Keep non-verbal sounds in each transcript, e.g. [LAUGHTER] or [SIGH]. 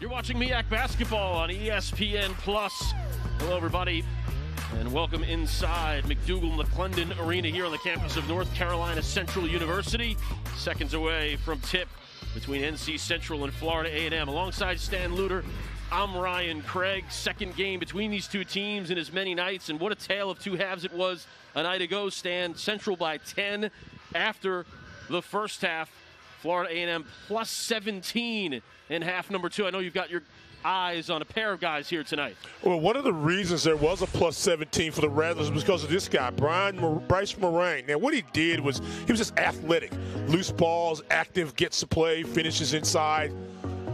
You're watching MEAC basketball on ESPN Plus. Hello, everybody, and welcome inside McDougald McLendon Arena here on the campus of North Carolina Central University. Seconds away from tip between NC Central and Florida A&M. Alongside Stan Luter, I'm Ryan Craig. Second game between these two teams in as many nights, and what a tale of two halves it was a night ago. Stan Central by 10 after the first half. Florida A&M plus 17 in half number two. I know you've got your eyes on a pair of guys here tonight. Well, one of the reasons there was a plus 17 for the Rattlers was because of this guy, Brian Bryce Moragne. Now, what he did was he was just athletic, loose balls, active, gets the play, finishes inside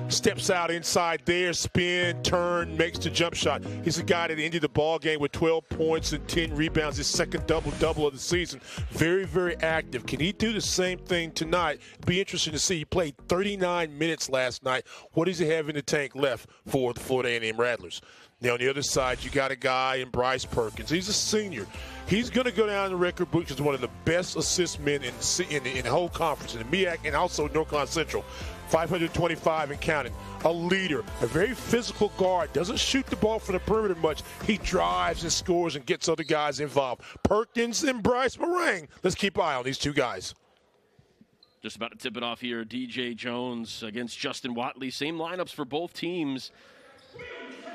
steps out inside there, spin, turn, makes the jump shot. He's a guy that ended the ball game with 12 points and 10 rebounds, his second double double of the season. Very, very active. Can he do the same thing tonight? Be interesting to see. He played 39 minutes last night. What does he have in the tank left for the Florida A&M Rattlers? Now on the other side, you got a guy in Bryce Perkins. He's a senior. He's going to go down in the record books as one of the best assist men in, in, in the whole conference, in the MEAC and also Carolina Central. 525 and counting. A leader, a very physical guard, doesn't shoot the ball from the perimeter much. He drives and scores and gets other guys involved. Perkins and Bryce Moragne. Let's keep eye on these two guys. Just about to tip it off here. DJ Jones against Justin Watley. Same lineups for both teams.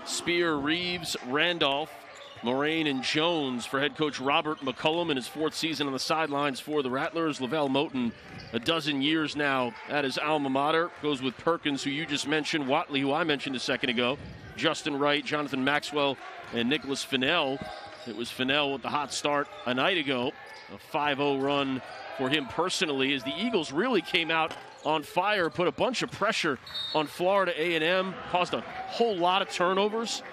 Speer, Reeves, Randolph, Moragne and Jones for head coach Robert McCullum in his fourth season on the sidelines for the Rattlers. LeVelle Moton, a dozen years now at his alma mater, goes with Perkins, who you just mentioned, Watley, who I mentioned a second ago, Justin Wright, Jonathan Maxwell, and Nicholas Fennell. It was Fennell with the hot start a night ago, a 5 0 run for him personally, as the Eagles really came out on fire, put a bunch of pressure on Florida A&M, caused a whole lot of turnovers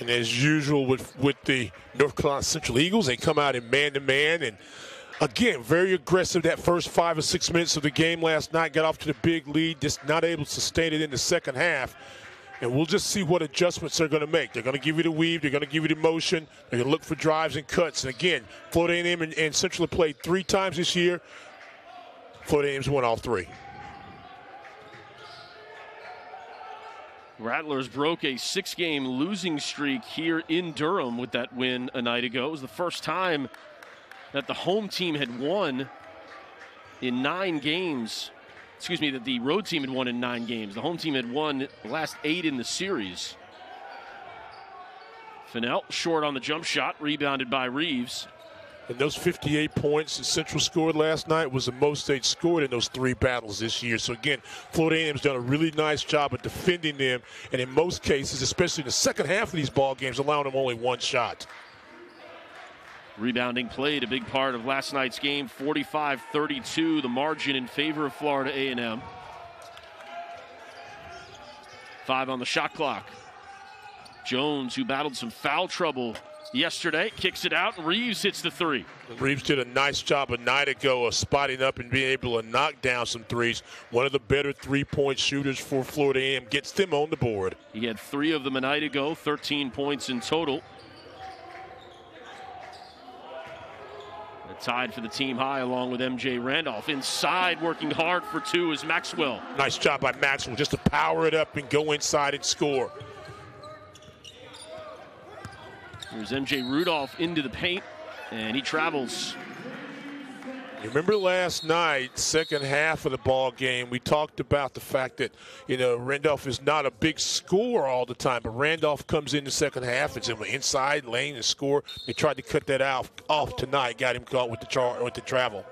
and as usual with, with the North Carolina Central Eagles, they come out in man to man and again, very aggressive that first five or six minutes of the game last night. Got off to the big lead, just not able to sustain it in the second half. And we'll just see what adjustments they're going to make. They're going to give you the weave. They're going to give you the motion. They're going to look for drives and cuts. And again, Florida A&M and, and Central have played three times this year. Florida A&M's won all three. Rattlers broke a six game losing streak here in Durham with that win a night ago. It was the first time that the home team had won in nine games. Excuse me, that the road team had won in nine games. The home team had won the last eight in the series. Fennell short on the jump shot, rebounded by Reeves. And those 58 points that Central scored last night was the most they'd scored in those three battles this year. So again, Florida A&M's done a really nice job of defending them, and in most cases, especially in the second half of these ball games, allowing them only one shot. Rebounding played a big part of last night's game. 45-32, the margin in favor of Florida A&M. Five on the shot clock. Jones, who battled some foul trouble yesterday. Kicks it out, Reeves hits the three. Reeves did a nice job a night ago of spotting up and being able to knock down some threes. One of the better three-point shooters for Florida A&M gets them on the board. He had three of them a night ago, 13 points in total. tied for the team high along with MJ Randolph. Inside, working hard for two is Maxwell. Nice job by Maxwell just to power it up and go inside and score. Here's MJ Rudolph into the paint, and he travels. You remember last night, second half of the ball game, we talked about the fact that you know Randolph is not a big scorer all the time, but Randolph comes in the second half. It's in the inside lane and score. They tried to cut that out off tonight, got him caught with the char- with the travel.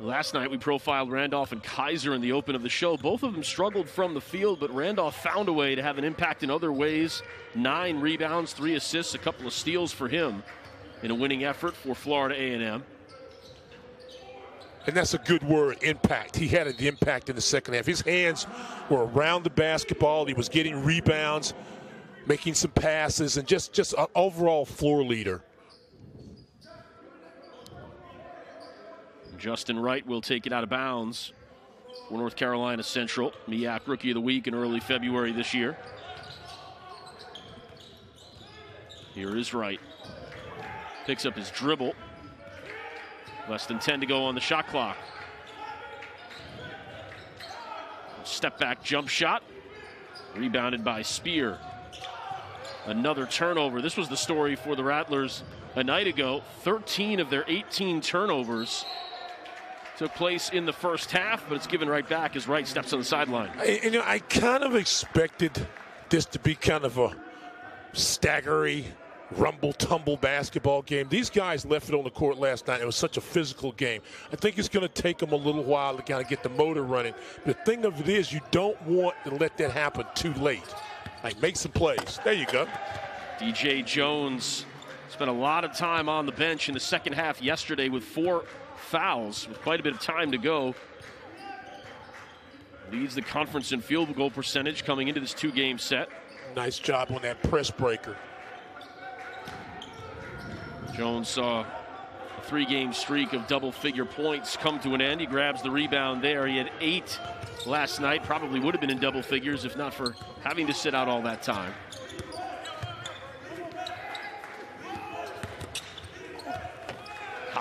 Last night we profiled Randolph and Kaiser in the open of the show. Both of them struggled from the field, but Randolph found a way to have an impact in other ways. Nine rebounds, three assists, a couple of steals for him in a winning effort for Florida A&M. And that's a good word, impact. He had an impact in the second half. His hands were around the basketball. He was getting rebounds, making some passes, and just just an overall floor leader. Justin Wright will take it out of bounds for North Carolina Central. MEAC Rookie of the Week in early February this year. Here is Wright. Picks up his dribble. Less than 10 to go on the shot clock. Step back jump shot. Rebounded by Speer. Another turnover. This was the story for the Rattlers a night ago. 13 of their 18 turnovers took place in the first half, but it's given right back as Wright steps on the sideline. I, you know, I kind of expected this to be kind of a staggery, rumble tumble basketball game. These guys left it on the court last night. It was such a physical game. I think it's going to take them a little while to kind of get the motor running. The thing of it is, you don't want to let that happen too late. Like, make some plays. There you go. DJ Jones spent a lot of time on the bench in the second half yesterday with four fouls with quite a bit of time to go. Leads the conference in field goal percentage coming into this two game set. Nice job on that press breaker. Jones saw a three game streak of double figure points come to an end. He grabs the rebound there. He had eight last night. Probably would have been in double figures if not for having to sit out all that time.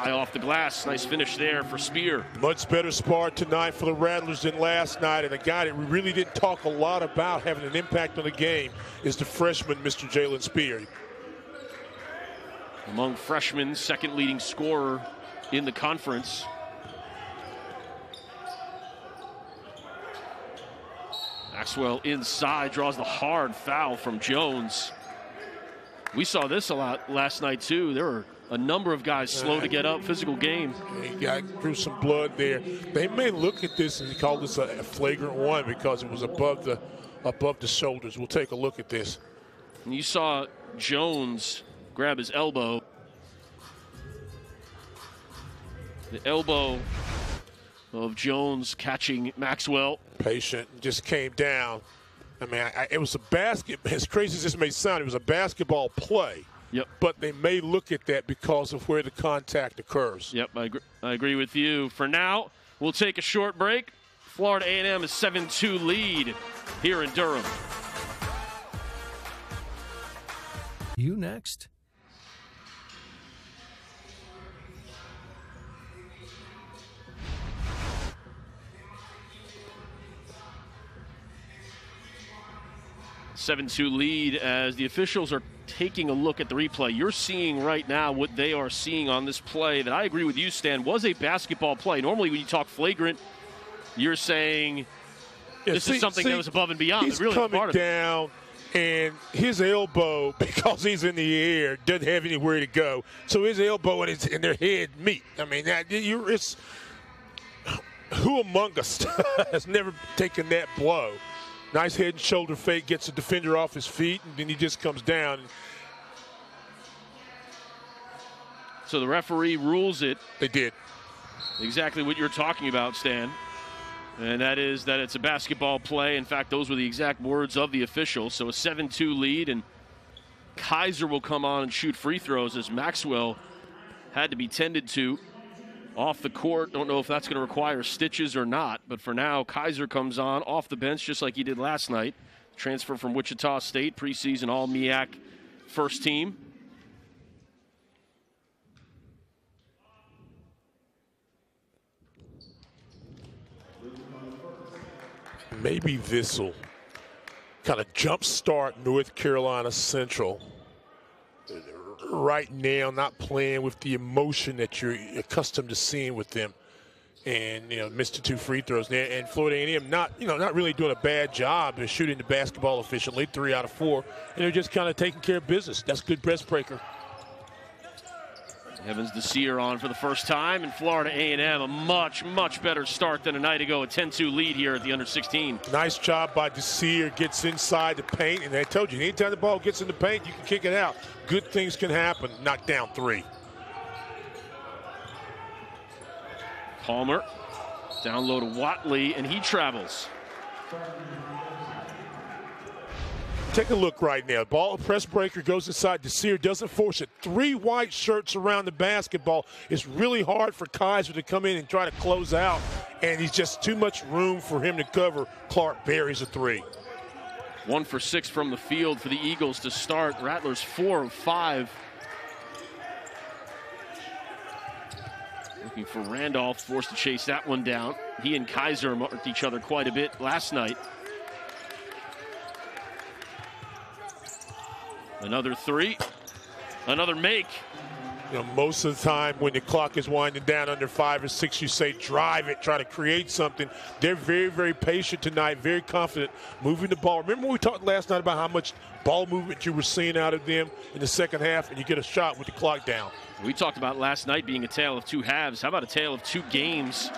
High off the glass. Nice finish there for Speer. Much better spot tonight for the Rattlers than last night. And a guy that we really didn't talk a lot about having an impact on the game is the freshman, Mr. Jalen Speer. Among freshmen, second leading scorer in the conference. Maxwell inside draws the hard foul from Jones. We saw this a lot last night, too. There were a number of guys slow to get up, physical game. He got through some blood there. They may look at this and call this a flagrant one because it was above the above the shoulders. We'll take a look at this. And you saw Jones grab his elbow. The elbow of Jones catching Maxwell. Patient, just came down. I mean, I, it was a basket. [LAUGHS] As crazy as this may sound, it was a basketball play. Yep. But they may look at that because of where the contact occurs. Yep, I agree, I agree with you. For now, we'll take a short break. Florida A&M is 7-2 lead here in Durham. You next. Seven-two lead as the officials are taking a look at the replay. You're seeing right now what they are seeing on this play that I agree with you, Stan, was a basketball play. Normally, when you talk flagrant, you're saying yeah, this see, is something see, that was above and beyond. He's really coming down, and his elbow, [LAUGHS] because he's in the air, doesn't have anywhere to go. So his elbow and, his, and their head meet. I mean, that, you're, it's who among us [LAUGHS] has never taken that blow? Nice head and shoulder fake, gets the defender off his feet, and then he just comes down. So the referee rules it. They did. Exactly what you're talking about, Stan. And that is that it's a basketball play. In fact, those were the exact words of the official. So a 7 2 lead, and Kaiser will come on and shoot free throws as Maxwell had to be tended to off the court. Don't know if that's going to require stitches or not, but for now, Kaiser comes on off the bench just like he did last night. Transfer from Wichita State, preseason All MEAC first team. Maybe this will kind of jumpstart North Carolina Central right now not playing with the emotion that you're accustomed to seeing with them. And you know, missed the two free throws there. And Florida A&M not, you know, not really doing a bad job of shooting the basketball efficiently, three out of four. And they're just kind of taking care of business. That's good breast breaker. Evans Desir on for the first time, and Florida A&M a much, much better start than a night ago. A 10-2 lead here at the under 16. Nice job by Desir. Gets inside the paint, and I told you, anytime the ball gets in the paint, you can kick it out. Good things can happen. Knock down three. Palmer down low to Watley, and he travels. Take a look right now. Ball press breaker goes inside. Desir doesn't force it. Three white shirts around the basketball. It's really hard for Kaiser to come in and try to close out, and he's just too much room for him to cover. Clark buries a three. One for six from the field for the Eagles to start. Rattlers four of five. Looking for Randolph, forced to chase that one down. He and Kaiser marked each other quite a bit last night. Another three. Another make. You know, most of the time when the clock is winding down under five or six, you say drive it, try to create something. They're very, very patient tonight, very confident, moving the ball. Remember when we talked last night about how much ball movement you were seeing out of them in the second half, and you get a shot with the clock down. We talked about last night being a tale of two halves. How about a tale of two games?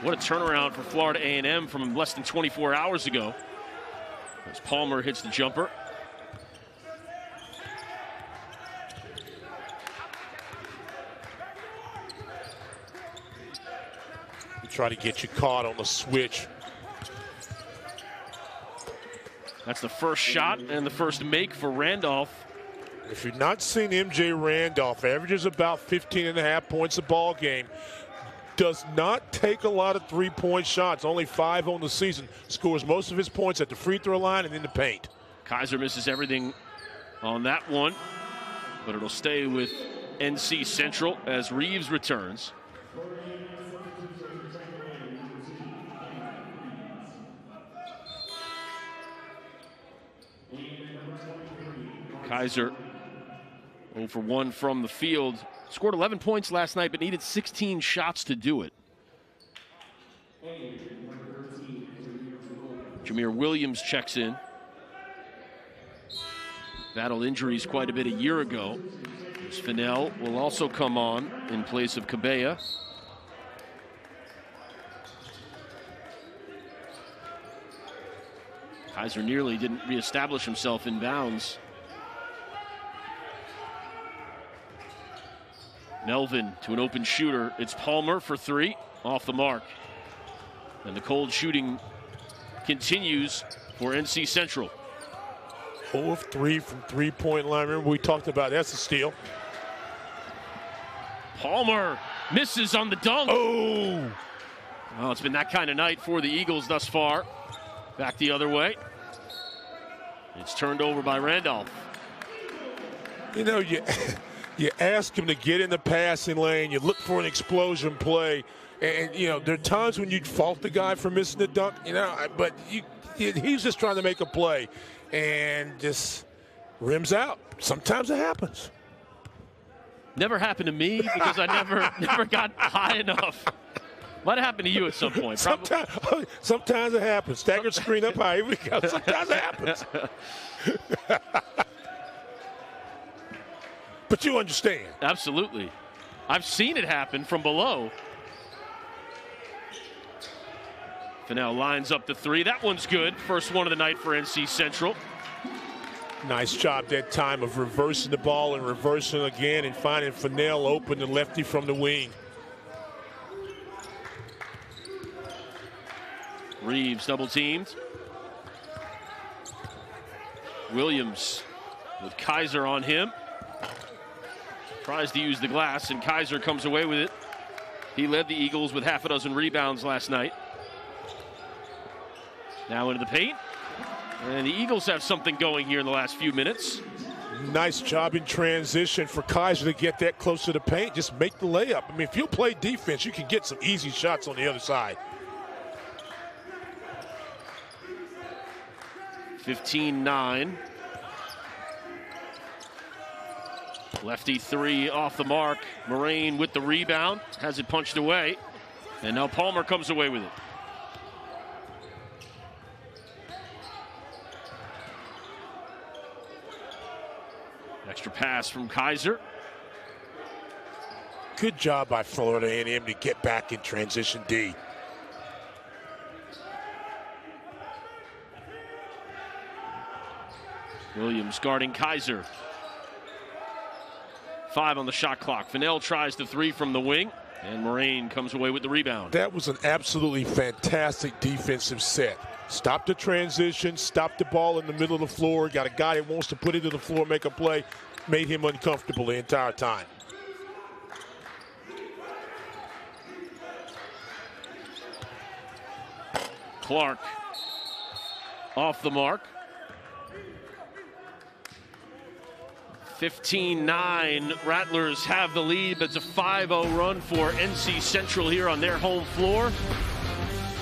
What a turnaround for Florida A&M from less than 24 hours ago. As Palmer hits the jumper. Try to get you caught on the switch. That's the first shot and the first make for Randolph. If you've not seen MJ Randolph, averages about 15 and a half points a ball game. Does not take a lot of three-point shots, only five on the season. Scores most of his points at the free throw line and in the paint. Kaiser misses everything on that one, but it'll stay with NC Central as Reeves returns. Kaiser 0 for 1 from the field. Scored 11 points last night, but needed 16 shots to do it. Jameer Williams checks in. Battled injuries quite a bit a year ago. Fennell will also come on in place of Cabella. Kaiser nearly didn't reestablish himself in bounds. Melvin to an open shooter. It's Palmer for three, off the mark. And the cold shooting continues for NC Central. 0 of 3 from three point line. Remember, we talked about that's a steal. Palmer misses on the dunk. Oh! Well, it's been that kind of night for the Eagles thus far. Back the other way. It's turned over by Randolph. You know, you, [LAUGHS] you ask him to get in the passing lane, you look for an explosion play, and, you know, there are times when you'd fault the guy for missing the dunk, you know, but you, he's just trying to make a play and just rims out. Sometimes it happens. Never happened to me because I never [LAUGHS] never got high enough. Might have happened to you at some point. Sometimes, [LAUGHS] sometimes it happens. Staggered screen up high. Here we go. Sometimes it happens. [LAUGHS] but you understand. Absolutely. I've seen it happen from below. Fennell lines up the three. That one's good. First one of the night for NC Central. Nice job that time of reversing the ball and reversing again and finding Fennell open, the lefty from the wing. Reeves double teamed. Williams with Kaiser on him. Tries to use the glass, and Kaiser comes away with it. He led the Eagles with half a dozen rebounds last night. Now into the paint. And the Eagles have something going here in the last few minutes. Nice job in transition for Kaiser to get that close to the paint. Just make the layup. I mean, if you play defense, you can get some easy shots on the other side. 15 9. Lefty three off the mark. Moragne with the rebound, has it punched away. And now Palmer comes away with it. Extra pass from Kaiser. Good job by Florida A&M to get back in transition D. Williams guarding Kaiser. Five on the shot clock. Fennell tries the three from the wing, and Moragne comes away with the rebound. That was an absolutely fantastic defensive set. Stop the transition, stop the ball in the middle of the floor. Got a guy that wants to put it to the floor, make a play. Made him uncomfortable the entire time. Clark off the mark. 15 9. Rattlers have the lead. It's a 5 0 run for NC Central here on their home floor.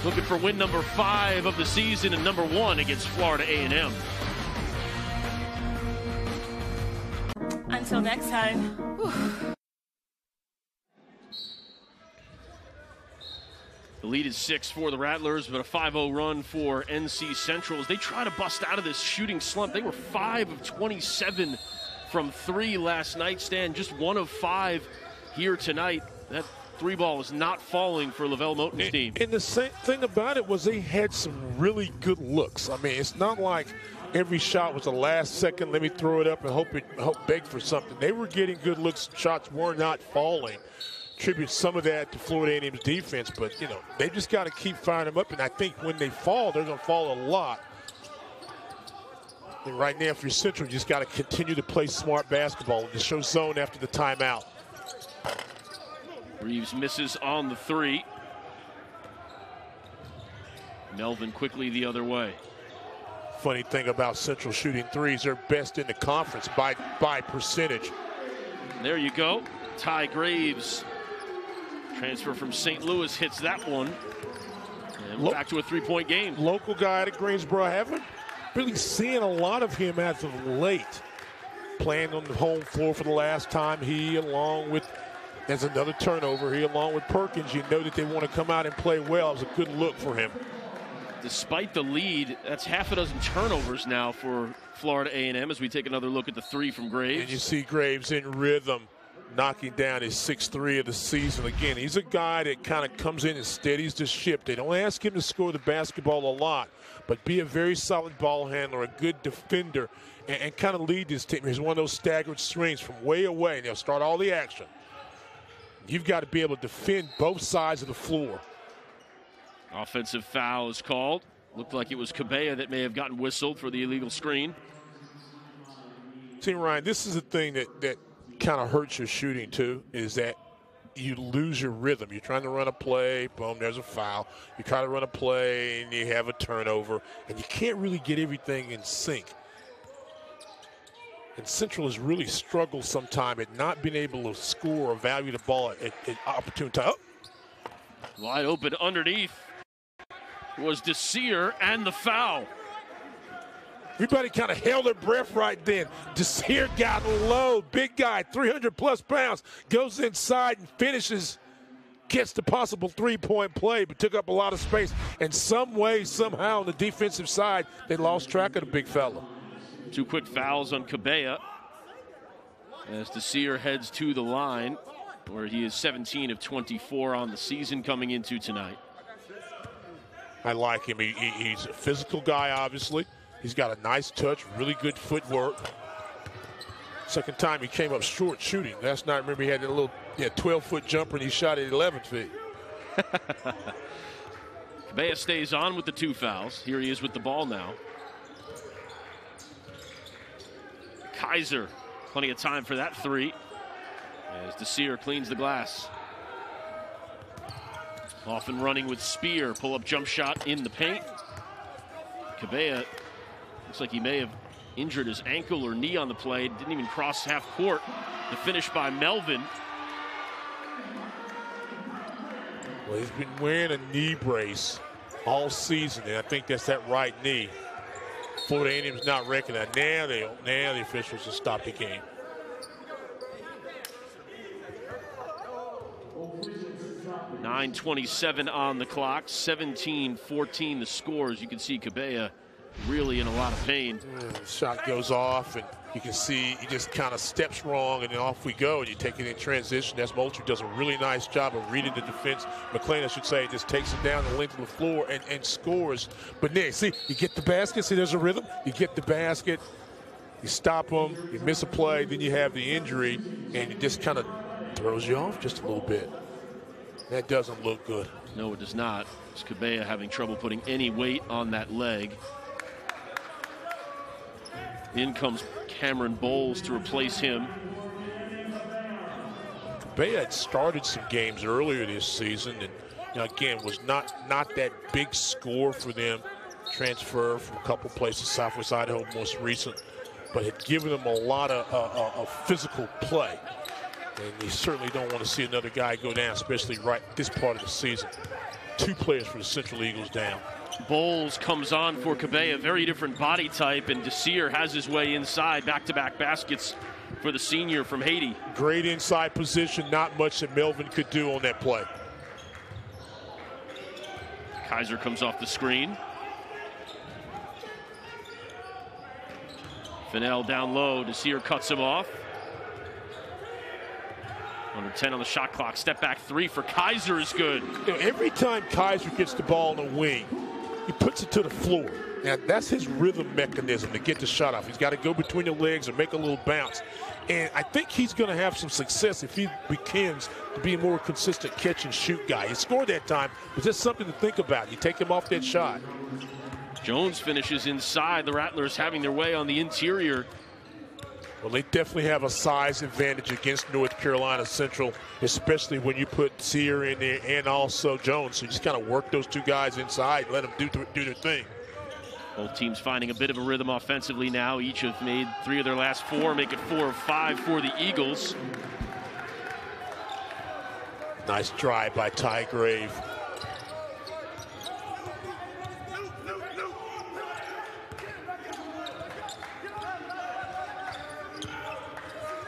Looking for win number five of the season and number one against Florida A&M. Until next time. Whew. The lead is six for the Rattlers, but a 5 0 run for NC Central as they try to bust out of this shooting slump. They were 5 of 27 from three last night, Stan, just one of five here tonight. That three ball is not falling for LeVelle Moton's and, team. And the same thing about it was they had some really good looks. I mean, it's not like every shot was a last second, let me throw it up and hope it hope beg for something. They were getting good looks. Shots were not falling attribute some of that to Florida A&M's defense, but you know they just got to keep firing them up. And I think when they fall, they're going to fall a lot. And right now, for your Central, you just got to continue to play smart basketball and show zone after the timeout. Reeves misses on the three. Melvin quickly the other way. Funny thing about Central shooting threes, they're best in the conference by by percentage. There you go. Ty Graves Transfer from St. Louis hits that one. And Lo- back to a three-point game. Local guy out of Greensboro. Haven't really seeing a lot of him as of late. Playing on the home floor for the last time. He, along with, there's another turnover. He, along with Perkins, you know that they want to come out and play well. It was a good look for him. Despite the lead, that's half a dozen turnovers now for Florida A&M as we take another look at the three from Graves. And you see Graves in rhythm knocking down his 6-3 of the season. Again, he's a guy that kind of comes in and steadies the ship. They don't ask him to score the basketball a lot, but be a very solid ball handler, a good defender, and, and kind of lead this team. He's one of those staggered swings from way away, and they'll start all the action. You've got to be able to defend both sides of the floor. Offensive foul is called. Looked like it was Cabella that may have gotten whistled for the illegal screen. See, Ryan, this is the thing that, that kind of hurts your shooting too is that you lose your rhythm. You're trying to run a play, boom, there's a foul. You try to run a play and you have a turnover, and you can't really get everything in sync. And Central has really struggled sometime at not being able to score or value the ball at, at opportune time. Oh. Wide open underneath was Desir and the foul. Everybody kind of held their breath right then. Desir got low. Big guy, 300 plus pounds, goes inside and finishes, gets the possible three point play, but took up a lot of space. And some way, somehow, on the defensive side, they lost track of the big fella. Two quick fouls on Cabella as Desir heads to the line, where he is 17 of 24 on the season coming into tonight. I like him. He, he, he's a physical guy, obviously. He's got a nice touch, really good footwork. Second time he came up short shooting. Last night, remember, he had a little yeah, 12 foot jumper and he shot at 11 feet. [LAUGHS] Cabella stays on with the two fouls. Here he is with the ball now. Kaiser, plenty of time for that three. As Desir cleans the glass. Often running with Speer, pull up jump shot in the paint. Cabella Looks like he may have injured his ankle or knee on the play. Didn't even cross half court. The finish by Melvin. Well, he's been wearing a knee brace all season, and I think that's that right knee. Florida A&M's not recognized. Now they now the officials have stopped the game. Nine twenty-seven on the clock. 17-14 the scores. You can see Cabella really in a lot of pain. Mm, shot goes off, and you can see he just kind of steps wrong, and then off we go. And you take it in transition. That's Moultrie does a really nice job of reading the defense. McLean, I should say, just takes it down the length of the floor and, and scores. But Nick, see, you get the basket. See, there's a rhythm. You get the basket. You stop them. You miss a play. Then you have the injury, and it just kind of throws you off just a little bit. That doesn't look good. No, it does not. It's Cabella having trouble putting any weight on that leg. In comes Cameron Bowles to replace him. Bay had started some games earlier this season, and again was not not that big score for them. Transfer from a couple places, Southwest Idaho most recent, but had given them a lot of, uh, of physical play. And you certainly don't want to see another guy go down, especially right this part of the season. Two players for the Central Eagles down. Bowles comes on for Cabella, very different body type, and Desir has his way inside. Back to back baskets for the senior from Haiti. Great inside position, not much that Melvin could do on that play. Kaiser comes off the screen. Fennell down low. Desir cuts him off. Under 10 on the shot clock. Step back three for Kaiser is good. You know, every time Kaiser gets the ball on the wing, he puts it to the floor. Now, that's his rhythm mechanism to get the shot off. He's got to go between the legs or make a little bounce. And I think he's going to have some success if he begins to be a more consistent catch and shoot guy. He scored that time, but just something to think about. You take him off that shot. Jones finishes inside. The Rattlers having their way on the interior. Well, they definitely have a size advantage against North Carolina Central, especially when you put Sear in there and also Jones. So you just kind of work those two guys inside, let them do, do their thing. Both teams finding a bit of a rhythm offensively now. Each have made three of their last four, make it four of five for the Eagles. Nice drive by Tygrave.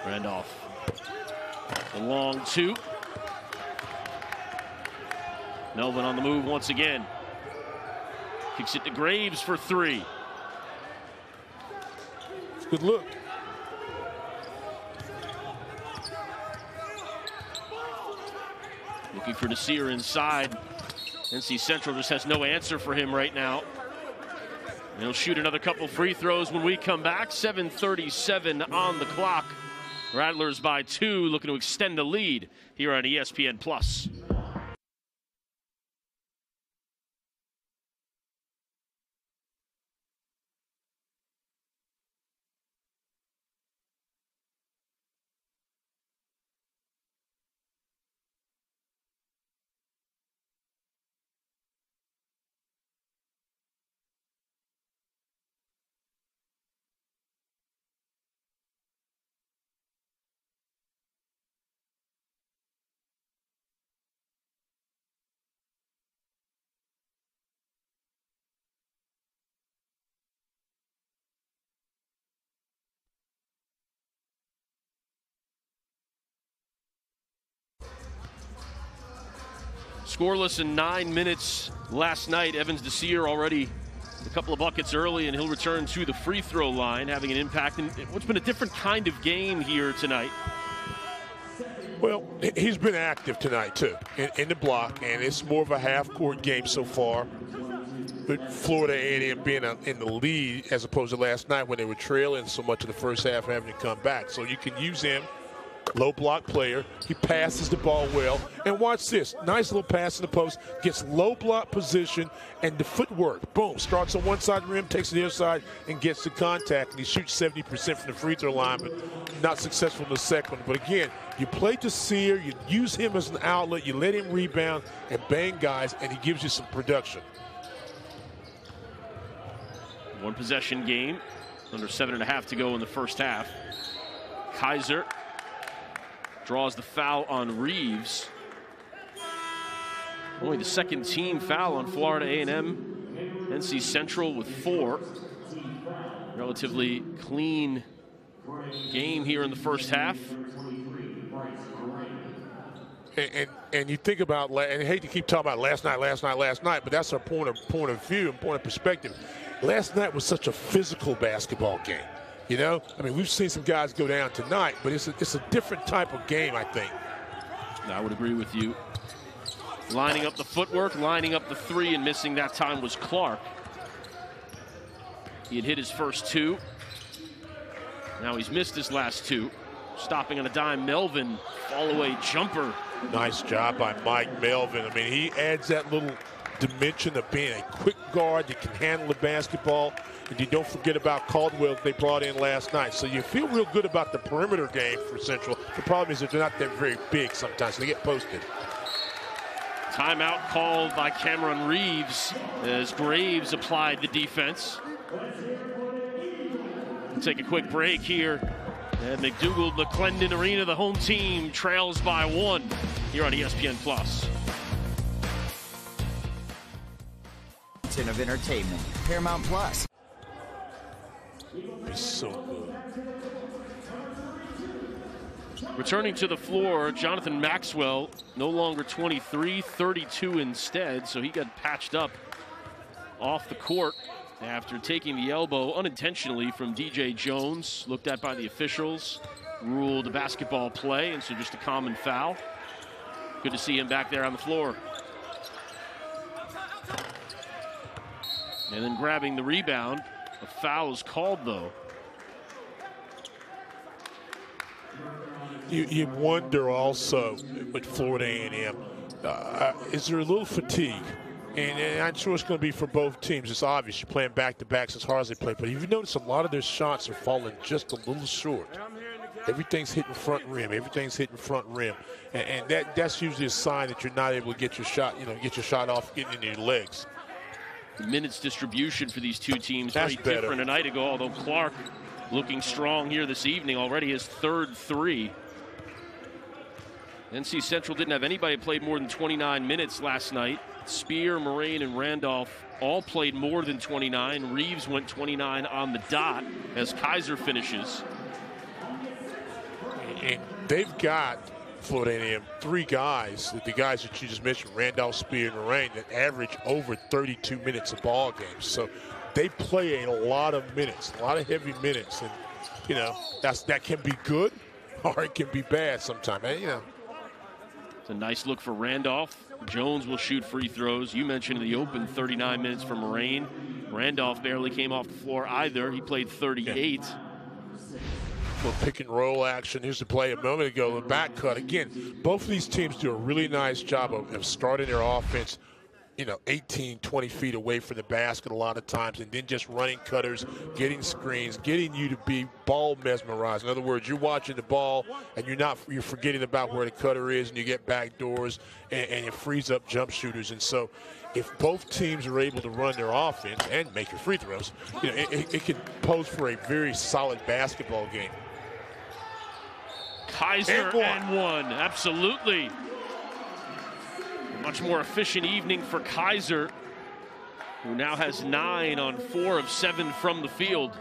Randolph. The long two. Melvin on the move once again. Kicks it to Graves for three. Good look. Looking for Desir inside. NC Central just has no answer for him right now. And he'll shoot another couple free throws when we come back. 7.37 on the clock. Rattlers by two, looking to extend the lead here on ESPN Plus. Scoreless in nine minutes last night. Evans Desir already a couple of buckets early, and he'll return to the free throw line, having an impact in what's been a different kind of game here tonight. Well, he's been active tonight too in, in the block, and it's more of a half-court game so far. But Florida A&M being a, in the lead as opposed to last night when they were trailing so much of the first half, having to come back. So you can use him low block player. He passes the ball well. And watch this. Nice little pass in the post. Gets low block position and the footwork. Boom. Starts on one side of the rim, takes the other side, and gets the contact. And he shoots 70% from the free throw line, but not successful in the second. But again, you play Desir, you use him as an outlet, you let him rebound and bang guys, and he gives you some production. One possession game. Under seven and a half to go in the first half. Kaiser draws the foul on Reeves. Only the second team foul on Florida A&M. NC Central with four. Relatively clean game here in the first half. And, and, and, you think about, and I hate to keep talking about last night, last night, last night, but that's our point of point of view and point of perspective. Last night was such a physical basketball game. You know, I mean, we've seen some guys go down tonight, but it's a, it's a different type of game, I think. I would agree with you. Lining up the footwork, lining up the three, and missing that time was Clark. He had hit his first two. Now he's missed his last two. Stopping on a dime, Melvin, fall away jumper. Nice job by Mike Melvin. I mean, he adds that little dimension of being a quick guard that can handle the basketball and you don't forget about Caldwell they brought in last night. So you feel real good about the perimeter game for Central. The problem is that they're not that very big sometimes. So they get posted. Timeout called by Cameron Reeves as Graves applied the defense. We'll take a quick break here at McDougald McLendon Arena. The home team trails by one here on ESPN Plus. Of entertainment, Paramount Plus be so good. Returning to the floor, Jonathan Maxwell, no longer 23, 32 instead, so he got patched up off the court after taking the elbow unintentionally from DJ Jones, looked at by the officials, ruled a basketball play, and so just a common foul. Good to see him back there on the floor. And then grabbing the rebound. A foul is called, though. You, you wonder also with Florida A&M, uh, is there a little fatigue? And, and, I'm sure it's going to be for both teams. It's obvious you're playing back to backs as hard as they play. But you've noticed a lot of their shots are falling just a little short. Everything's hitting front rim. Everything's hitting front rim, and, and, that that's usually a sign that you're not able to get your shot. You know, get your shot off getting in your legs. The minutes distribution for these two teams that's very better. different a night ago. Although Clark looking strong here this evening, already his third three. NC Central didn't have anybody played more than 29 minutes last night. Speer, Moragne, and Randolph all played more than 29. Reeves went 29 on the dot as Kaiser finishes. And they've got Florida A&M three guys, the guys that you just mentioned, Randolph, Speer, and Moragne, that average over 32 minutes of ball games. So they play a lot of minutes, a lot of heavy minutes, and you know that's that can be good [LAUGHS] or it can be bad sometimes. Eh, you know. It's a nice look for Randolph. Jones will shoot free throws. You mentioned the open 39 minutes for Moragne. Randolph barely came off the floor either. He played 38. Yeah. Well, pick and roll action. Here's the play a moment ago. The back cut. Again, both of these teams do a really nice job of, of starting their offense you know, 18, 20 feet away from the basket a lot of times, and then just running cutters, getting screens, getting you to be ball mesmerized. In other words, you're watching the ball and you're not you're forgetting about where the cutter is, and you get back doors, and, and it frees up jump shooters. And so, if both teams are able to run their offense and make your free throws, you know, it, it, it can pose for a very solid basketball game. Keiser and one. and one. Absolutely. Much more efficient evening for Kaiser, who now has nine on four of seven from the field.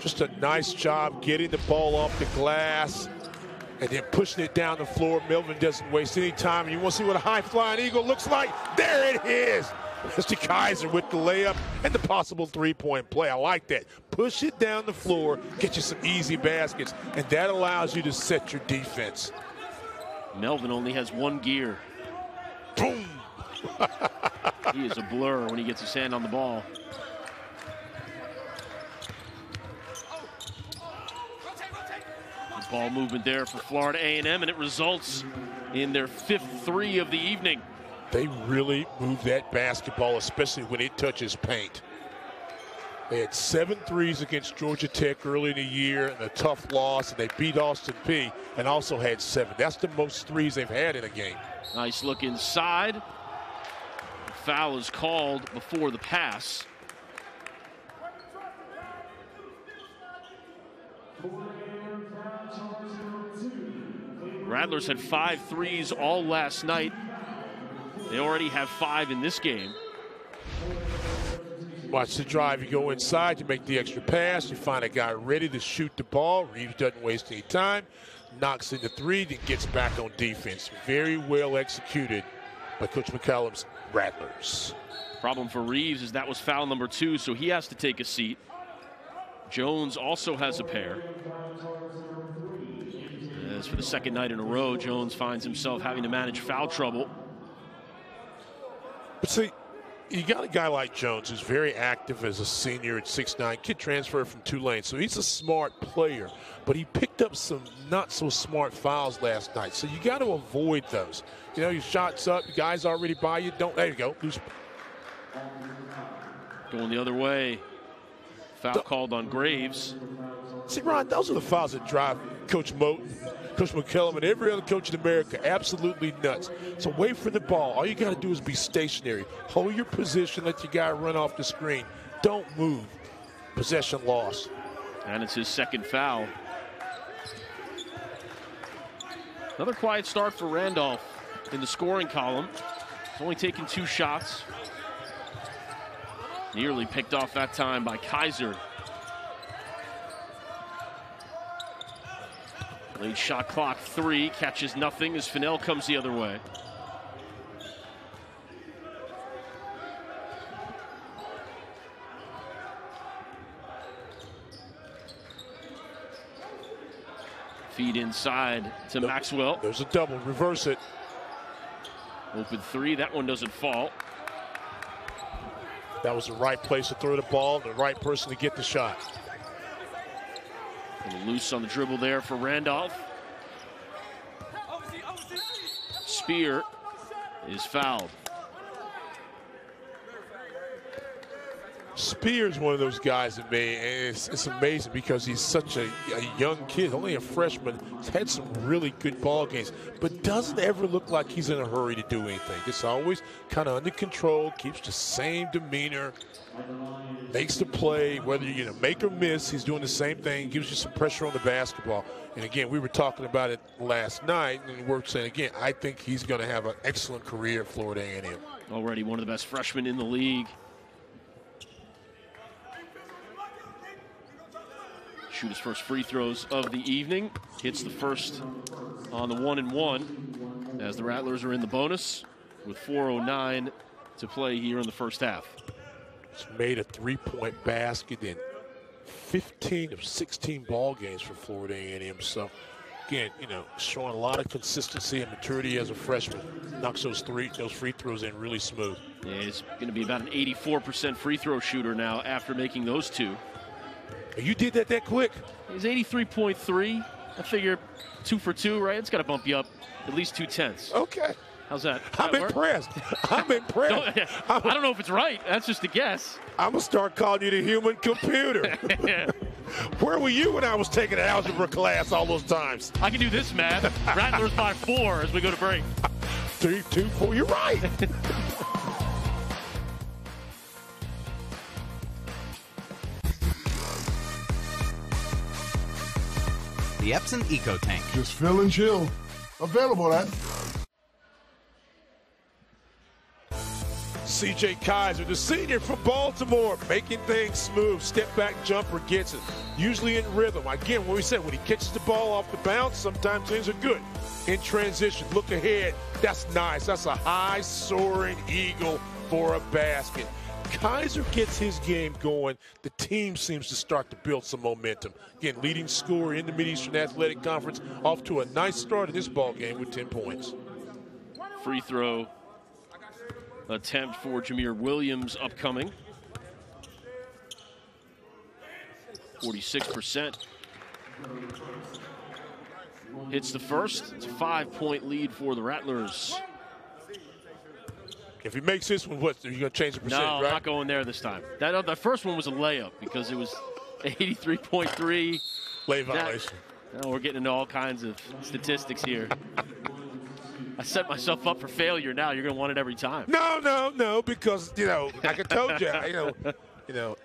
Just a nice job getting the ball off the glass and then pushing it down the floor. Melvin doesn't waste any time. You want to see what a high flying eagle looks like? There it is. Mr. Kaiser with the layup and the possible three point play. I like that. Push it down the floor, get you some easy baskets, and that allows you to set your defense. Melvin only has one gear. Boom! [LAUGHS] he is a blur when he gets his hand on the ball. Ball movement there for Florida A&M, and it results in their fifth three of the evening. They really move that basketball, especially when it touches paint. They had seven threes against Georgia Tech early in the year and a tough loss, and they beat Austin Peay and also had seven. That's the most threes they've had in a game. Nice look inside. The foul is called before the pass. Rattlers had five threes all last night. They already have five in this game. Watch the drive. You go inside, you make the extra pass, you find a guy ready to shoot the ball. Reeves doesn't waste any time, knocks in the three, then gets back on defense. Very well executed by Coach McCullum's Rattlers. Problem for Reeves is that was foul number two, so he has to take a seat. Jones also has a pair. As for the second night in a row, Jones finds himself having to manage foul trouble. See, you got a guy like Jones who's very active as a senior at 6'9", kid transferred from Tulane, so he's a smart player. But he picked up some not so smart fouls last night, so you got to avoid those. You know, your shots up, the guy's already by you. Don't there you go. Loose. Going the other way. Foul the, called on Graves. See, Ron, those are the fouls that drive Coach Moton, Coach McCullum, and every other coach in America absolutely nuts. So wait for the ball. All you got to do is be stationary. Hold your position. Let your guy run off the screen. Don't move. Possession loss. And it's his second foul. Another quiet start for Randolph in the scoring column. Only taken two shots. Nearly picked off that time by Keiser. Late shot clock three, catches nothing as Fennell comes the other way. Feed inside to Maxwell. There's a double. Reverse it. Open three. That one doesn't fall. That was the right place to throw the ball, the right person to get the shot. Loose on the dribble there for Randolph. Speer is fouled. Speer's one of those guys that may, and it's, it's amazing because he's such a, a, young kid, only a freshman. He's had some really good ball games, but doesn't ever look like he's in a hurry to do anything. Just always kind of under control, keeps the same demeanor, makes the play. Whether you know make or miss, he's doing the same thing. Gives you some pressure on the basketball. And again, we were talking about it last night, and we're saying again, I think he's going to have an excellent career at Florida A&M. Already one of the best freshmen in the league. Shoot his first free throws of the evening. Hits the first on the one and one as the Rattlers are in the bonus with 4.09 to play here in the first half. He's made a three point basket in 15 of 16 ball games for Florida A&M. So, again, you know, showing a lot of consistency and maturity as a freshman. Knocks those three, those free throws in really smooth. Yeah, he's going to be about an 84% free throw shooter now after making those two. You did that that quick? He's 83.3. I figure two for two, right? It's got to bump you up at least two tenths. Okay. How's that? I'm that impressed. I'm impressed. [LAUGHS] don't, I don't know if it's right. That's just a guess. I'm going to start calling you the human computer. [LAUGHS] [LAUGHS] Where were you when I was taking an algebra class all those times? I can do this math. Rattlers by four as we go to break. Three, two, four. You're right. The Epson Eco Tank. Just fill and chill. Available at CJ Keyser, the senior from Baltimore, making things smooth. Step back jumper gets it. Usually in rhythm. Again, what we said, when he catches the ball off the bounce, sometimes things are good. In transition, look ahead. That's nice. That's a high soaring eagle for a basket. Keyser gets his game going, the team seems to start to build some momentum. Again, leading scorer in the Mid-Eastern Athletic Conference, off to a nice start in this ball game with 10 points. Free throw attempt for Jameer Williams upcoming. 46%. Hits the first. It's a five-point lead for the Rattlers. If he makes this one, what? Are you going to change the percentage, no, right? not going there this time. That uh, the first one was a layup because it was 83.3. Lay violation. That, we're getting into all kinds of statistics here. I set myself up for failure. Now you're going to want it every time. No, no, no, because you know, like I told you, you know, you know,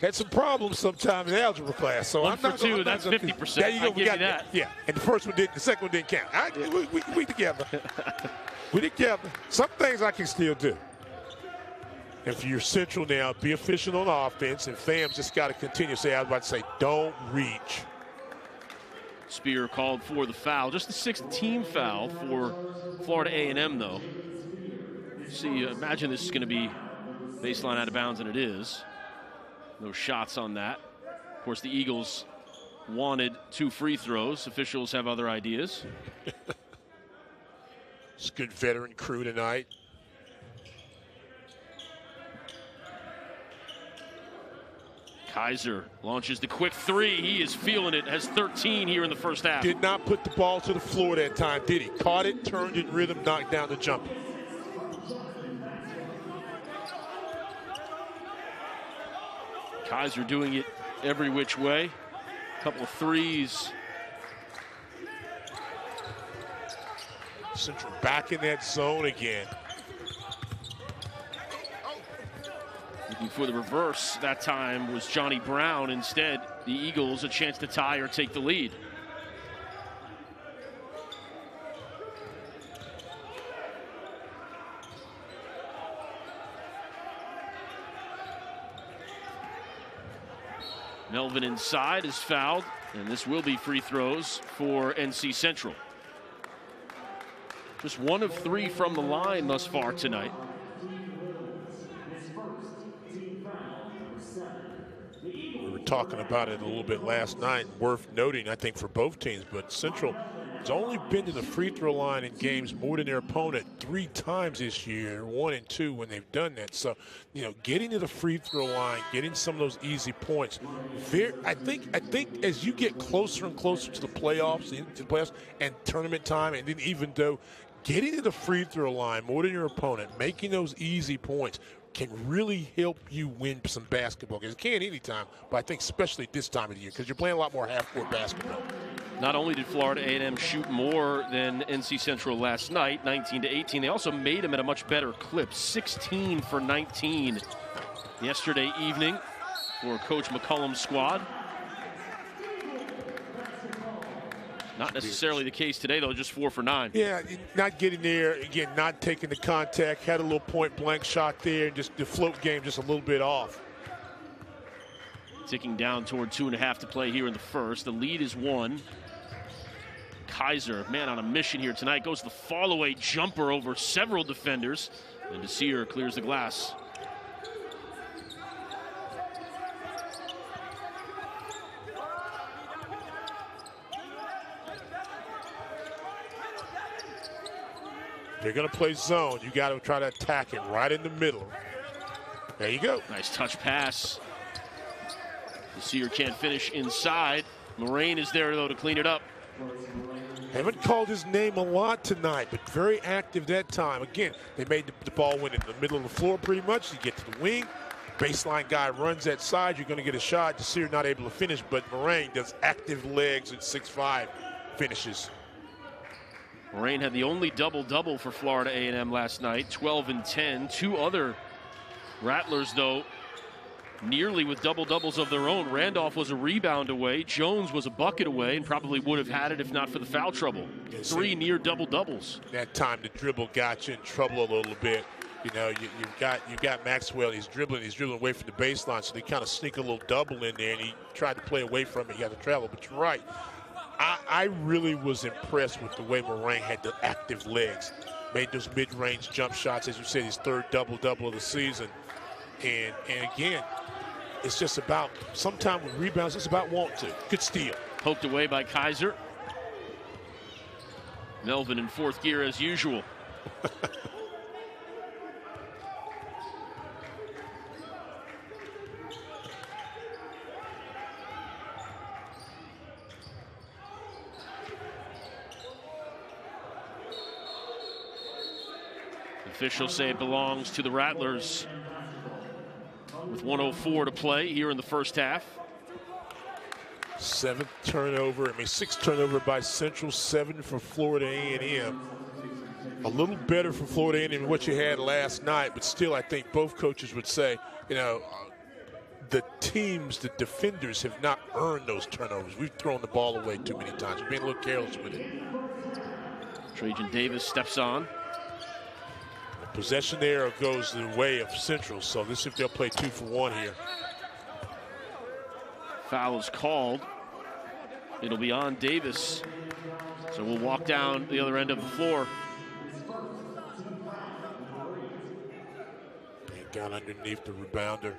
had some problems sometimes in algebra class. So one I'm not two. Gonna, that's fifty percent. There you go. I we got you that. Yeah, and the first one didn't. The second one didn't count. I, yeah. we, we, we together. [LAUGHS] we together. Some things I can still do. If you're central now, be efficient on offense, and fams just got to continue. Say, I was about to say, don't reach. Speer called for the foul. Just the sixth team foul for Florida A&M, though. See, imagine this is going to be baseline out of bounds, and it is. No shots on that. Of course, the Eagles wanted two free throws. Officials have other ideas. [LAUGHS] it's a good veteran crew tonight. Keyser launches the quick three. He is feeling it. Has 13 here in the first half. Did not put the ball to the floor that time, did he? Caught it, turned in rhythm, knocked down the jumper. Keyser doing it every which way. A couple of threes. Central back in that zone again. Looking for the reverse that time was Johnny Brown. Instead, the Eagles a chance to tie or take the lead. Melvin inside is fouled. And this will be free throws for NC Central. Just one of three from the line thus far tonight. We were talking about it a little bit last night. Worth noting, I think, for both teams, but Central has only been to the free throw line in games more than their opponent three times this year, one and two when they've done that. So, you know, getting to the free throw line, getting some of those easy points. Very, I think, I think as you get closer and closer to the playoffs, into the playoffs, and tournament time, and then even though getting to the free throw line more than your opponent, making those easy points can really help you win some basketball games. It can anytime, but I think especially this time of the year because you're playing a lot more half-court basketball. Not only did Florida A&M shoot more than NC Central last night, 19 to 18, they also made them at a much better clip, 16 for 19 yesterday evening for Coach McCullum's squad. Not necessarily the case today, though, just four for nine. Yeah, not getting there. Again, not taking the contact. Had a little point blank shot there. Just the float game just a little bit off. Ticking down toward two and a half to play here in the first. The lead is one. Keyser, man on a mission here tonight, goes the fall away jumper over several defenders. And Desir clears the glass. They're going to play zone. You got to try to attack it right in the middle. There you go. Nice touch pass. Desir can't finish inside. Moragne is there, though, to clean it up. Haven't called his name a lot tonight, but very active that time. Again, they made the, the ball win in the middle of the floor pretty much. You get to the wing. Baseline guy runs that side. You're going to get a shot. Desir not able to finish, but Moragne does active legs at 6'5", finishes. Moragne had the only double-double for Florida A&M last night, 12 and 10. Two other Rattlers, though, nearly with double-doubles of their own. Randolph was a rebound away. Jones was a bucket away and probably would have had it if not for the foul trouble. Three near double-doubles. That time the dribble got you in trouble a little bit. You know, you, have got you got Maxwell. He's dribbling. He's dribbling away from the baseline, so they kind of sneak a little double in there, and he tried to play away from it. He had to travel. But you're right. I, I really was impressed with the way Moragne had the active legs. Made those mid-range jump shots, as you said, his third double-double of the season. And and again, it's just about sometimes with rebounds, it's about want to. Good steal. Poked away by Keyser. Melvin in fourth gear as usual. [LAUGHS] Officials say it belongs to the Rattlers with 104 to play here in the first half. Seventh turnover. I mean, six turnover by Central, seven for Florida A&M. A little better for Florida A&M than what you had last night, but still, I think both coaches would say, you know, the teams, the defenders, have not earned those turnovers. We've thrown the ball away too many times. We've been a little careless with it. Trajan Davis steps on. Possession there goes the way of Central, so let's see if they'll play two for one here. Foul is called. It'll be on Davis. So we'll walk down the other end of the floor. And got underneath the rebounder.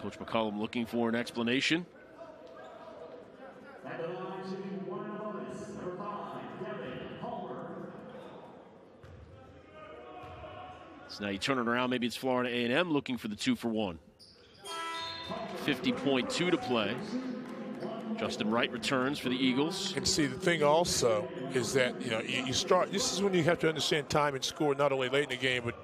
Coach McCullum looking for an explanation. So now you turn it around. Maybe it's Florida A&M looking for the two for one. 50.2 to play. Justin Wright returns for the Eagles. And see, the thing also is that, you know, you, you start, this is when you have to understand time and score, not only late in the game, but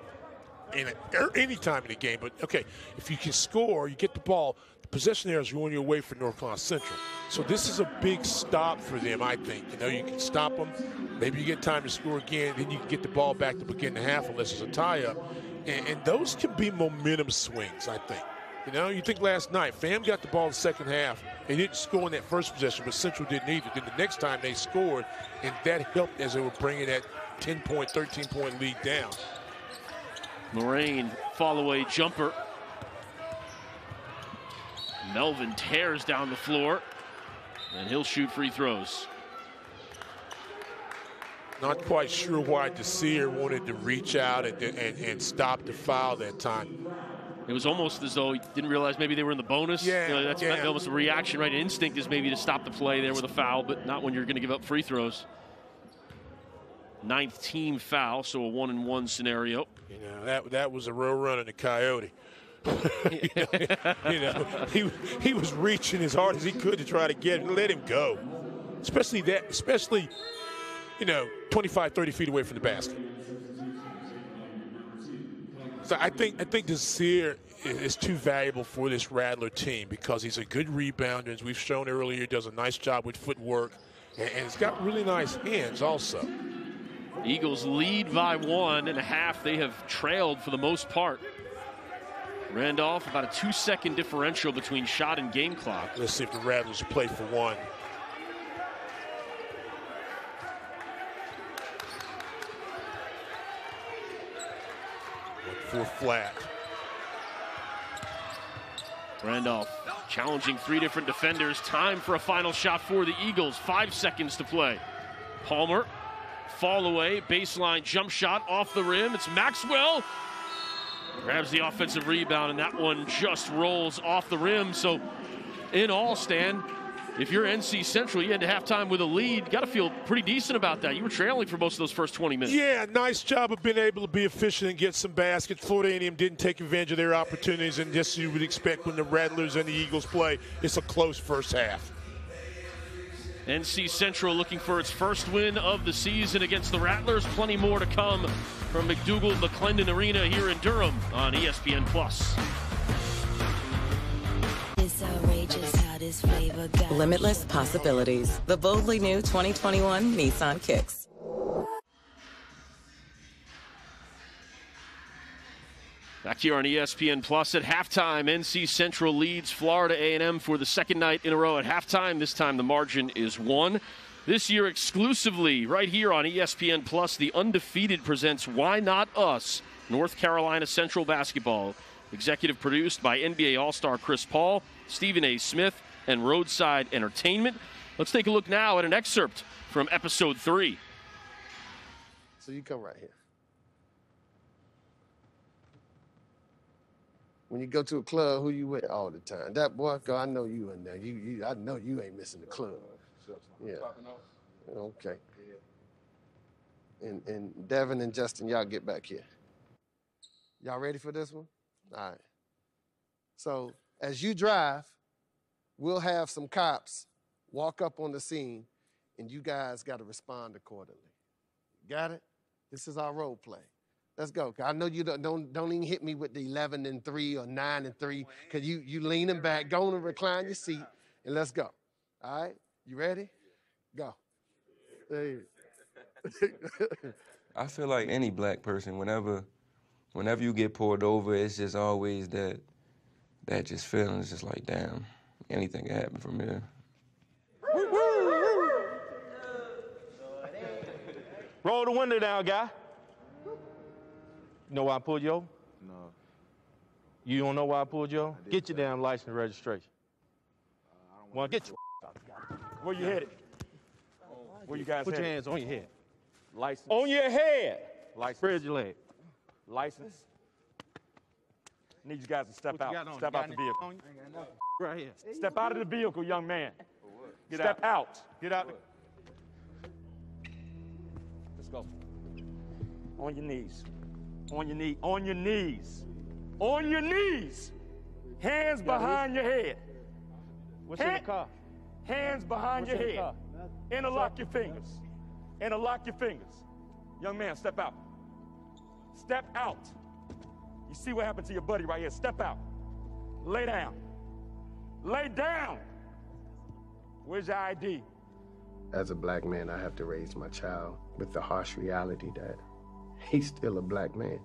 in a, er, any time in the game. But, okay, if you can score, you get the ball, possession there is going you away for North Carolina Central. So this is a big stop for them, I think. You know, you can stop them. Maybe you get time to score again. Then you can get the ball back to begin the half unless it's a tie-up. And, and those can be momentum swings, I think. You know, you think last night, Fam got the ball in the second half. They didn't score in that first possession, but Central didn't either. Then the next time they scored, and that helped as they were bringing that 10-point, 13-point lead down. Moragne, fall away jumper. Melvin tears down the floor, and he'll shoot free throws. Not quite sure why Desir wanted to reach out and, and, and stop the foul that time. It was almost as though he didn't realize maybe they were in the bonus. Yeah, you know, that's yeah. almost a reaction, right? An instinct is maybe to stop the play there with a foul, but not when you're going to give up free throws. Ninth team foul, so a one and one scenario. You know that that was a real run in the Coyote. You, [LAUGHS] know, you know, he he was reaching as hard as he could to try to get him. Let him go, especially that, especially you know, 25, 30 feet away from the basket. So I think I think Desir is too valuable for this Rattler team because he's a good rebounder, as we've shown earlier. He does a nice job with footwork, and, and he's got really nice hands also. Eagles lead by one and a half. They have trailed for the most part. Randolph, about a two second differential between shot and game clock. Let's see if the Rattlers play for one. One four flat. Randolph challenging three different defenders. Time for a final shot for the Eagles. Five seconds to play. Palmer, fall away, baseline jump shot off the rim. It's Maxwell. Grabs the offensive rebound, and that one just rolls off the rim. So, in all, Stan, if you're NC Central, you had to halftime with a lead. Got to feel pretty decent about that. You were trailing for most of those first 20 minutes. Yeah, nice job of being able to be efficient and get some baskets. Florida A&M didn't take advantage of their opportunities, and just as you would expect when the Rattlers and the Eagles play, it's a close first half. NC Central looking for its first win of the season against the Rattlers. Plenty more to come from McDougald McLendon Arena here in Durham on ESPN Plus. It's outrageous how this flavor got me. Limitless possibilities. The boldly new 2021 Nissan Kicks. Back here on E ESPN Plus at halftime, NC Central leads Florida A&M for the second night in a row at halftime. This time the margin is one. This year exclusively right here on ESPN Plus, the undefeated presents Why Not Us? North Carolina Central Basketball. Executive produced by NBA All-Star Chris Paul, Stephen A. Smith, and Roadside Entertainment. Let's take a look now at an excerpt from episode three. So you come right here. When you go to a club, who you with all the time? That boy, girl, I know you in there. You, you, I know you ain't missing the club. Yeah. Okay. And and Devin and Justin, y'all get back here. Y'all ready for this one? All right. So as you drive, we'll have some cops walk up on the scene, and you guys got to respond accordingly. Got it? This is our role play. Let's go. I know you don't, don't don't even hit me with the 11 and 3 or 9 and 3 because you you leaning back, go and recline your seat, and let's go. All right? You ready? Go. Hey. [LAUGHS] I feel like any black person, whenever, whenever you get pulled over, it's just always that, that just feeling. It's just like, damn, anything can happen from here. Roll the window down, guy. You know why I pulled you over? No. You don't know why I pulled you over? Get your damn license and registration. Well, get your [LAUGHS] Where you headed? Where you guys Put your hands on your head. License. On your head. License. Spread your leg. License. Need you guys to step What you out. got on? Step You out got the vehicle. on you? Right here. Step out of the vehicle, young man. Get Step out. Get out. Let's go. On your knees. On your knee. On your knees. On your knees. Hands behind your head. What's in the car? Hands behind your head. Interlock your fingers. Interlock your fingers. Young man, step out. Step out. You see what happened to your buddy right here. Step out. Lay down. Lay down. Where's your ID? As a black man, I have to raise my child with the harsh reality that he's still a black man.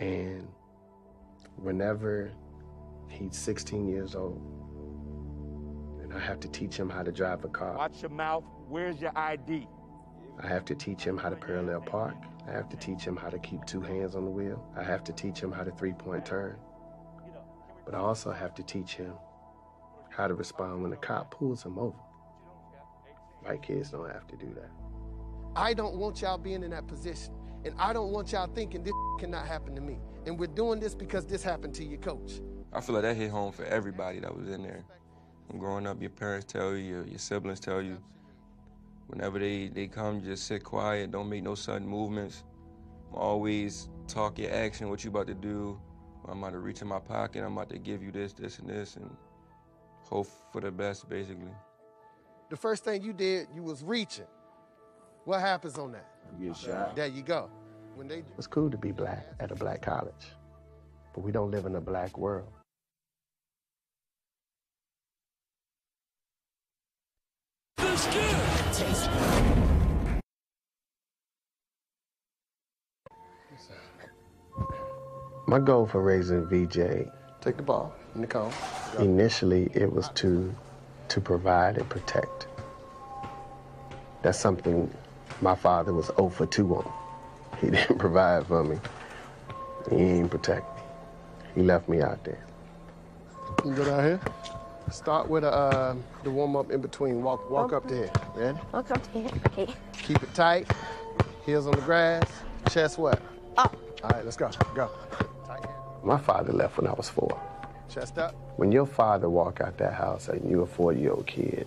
And whenever he's 16 years old, and I have to teach him how to drive a car, Watch your mouth. Where's your ID? I have to teach him how to parallel park. I have to teach him how to keep two hands on the wheel. I have to teach him how to three point turn. But I also have to teach him how to respond when a cop pulls him over. White kids don't have to do that. I don't want y'all being in that position. And I don't want y'all thinking this [LAUGHS] cannot happen to me. And we're doing this because this happened to your coach. I feel like that hit home for everybody that was in there. When growing up, your parents tell you, your, your siblings tell you, whenever they, they come, just sit quiet, don't make no sudden movements. Always talk your action, what you about to do. I'm about to reach in my pocket, I'm about to give you this, this, and this, and hope for the best, basically. The first thing you did, you was reaching. What happens on that? You get shot. There you go. When they It's cool to be black at a black college, but we don't live in a black world. My goal for raising VJ, take the ball in the cone. Initially, it was to to provide and protect. That's something my father was 0 for 2 on. He [LAUGHS] didn't provide for me. He didn't protect me. He left me out there. You go out here. Start with uh, the warm up in between. Walk walk up to here. Ready? Walk up to here. Okay. Keep it tight. Heels on the grass. Chest what? Up. All right, let's go. Go. My father left when I was four. Chest up. When your father walk out that house and you're a four-year-old kid,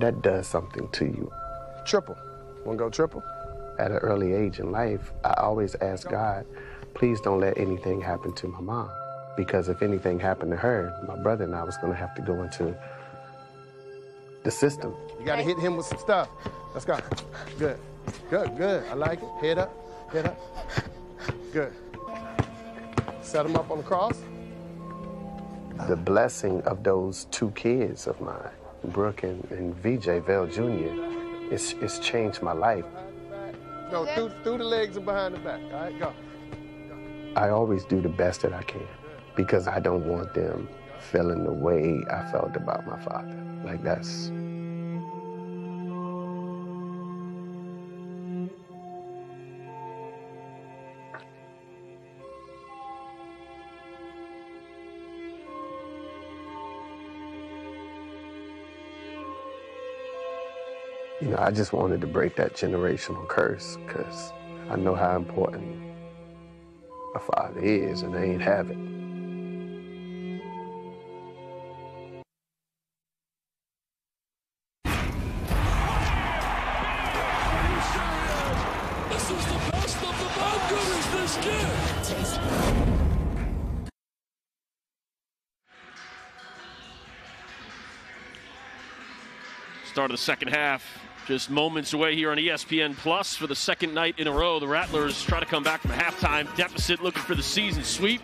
that does something to you. Triple. Want to go triple? At an early age in life, I always ask God, please don't let anything happen to my mom. Because if anything happened to her, my brother and I was going to have to go into the system. You got to hit him with some stuff. Let's go. Good. Good, good. I like it. Head up. Head up. Good. Set him up on the cross. The blessing of those two kids of mine, Brooke and, and VJ Vell Jr., it's, it's changed my life. Go through, through the legs and behind the back. All right, go. I always do the best that I can because I don't want them feeling the way I felt about my father. Like that's You know, I just wanted to break that generational curse because I know how important a father is, and they ain't have it. The second half, just moments away here on ESPN Plus for the second night in a row. The Rattlers try to come back from a halftime deficit, looking for the season sweep,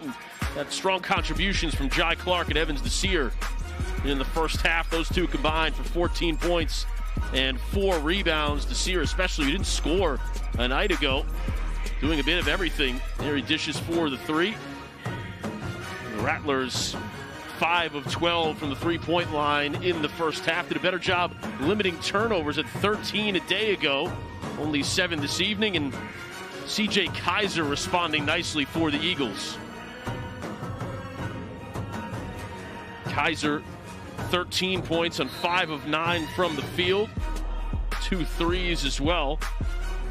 and strong contributions from Jai Clark and Evans Desir in the first half. Those two combined for 14 points and four rebounds. Desir, especially, who didn't score a night ago, doing a bit of everything. There he dishes for the three. The Rattlers 5 of 12 from the three point line in the first half. Did a better job limiting turnovers at 13 a day ago, only seven this evening. And CJ Keyser responding nicely for the Eagles. Keyser, 13 points on 5 of 9 from the field, two threes as well.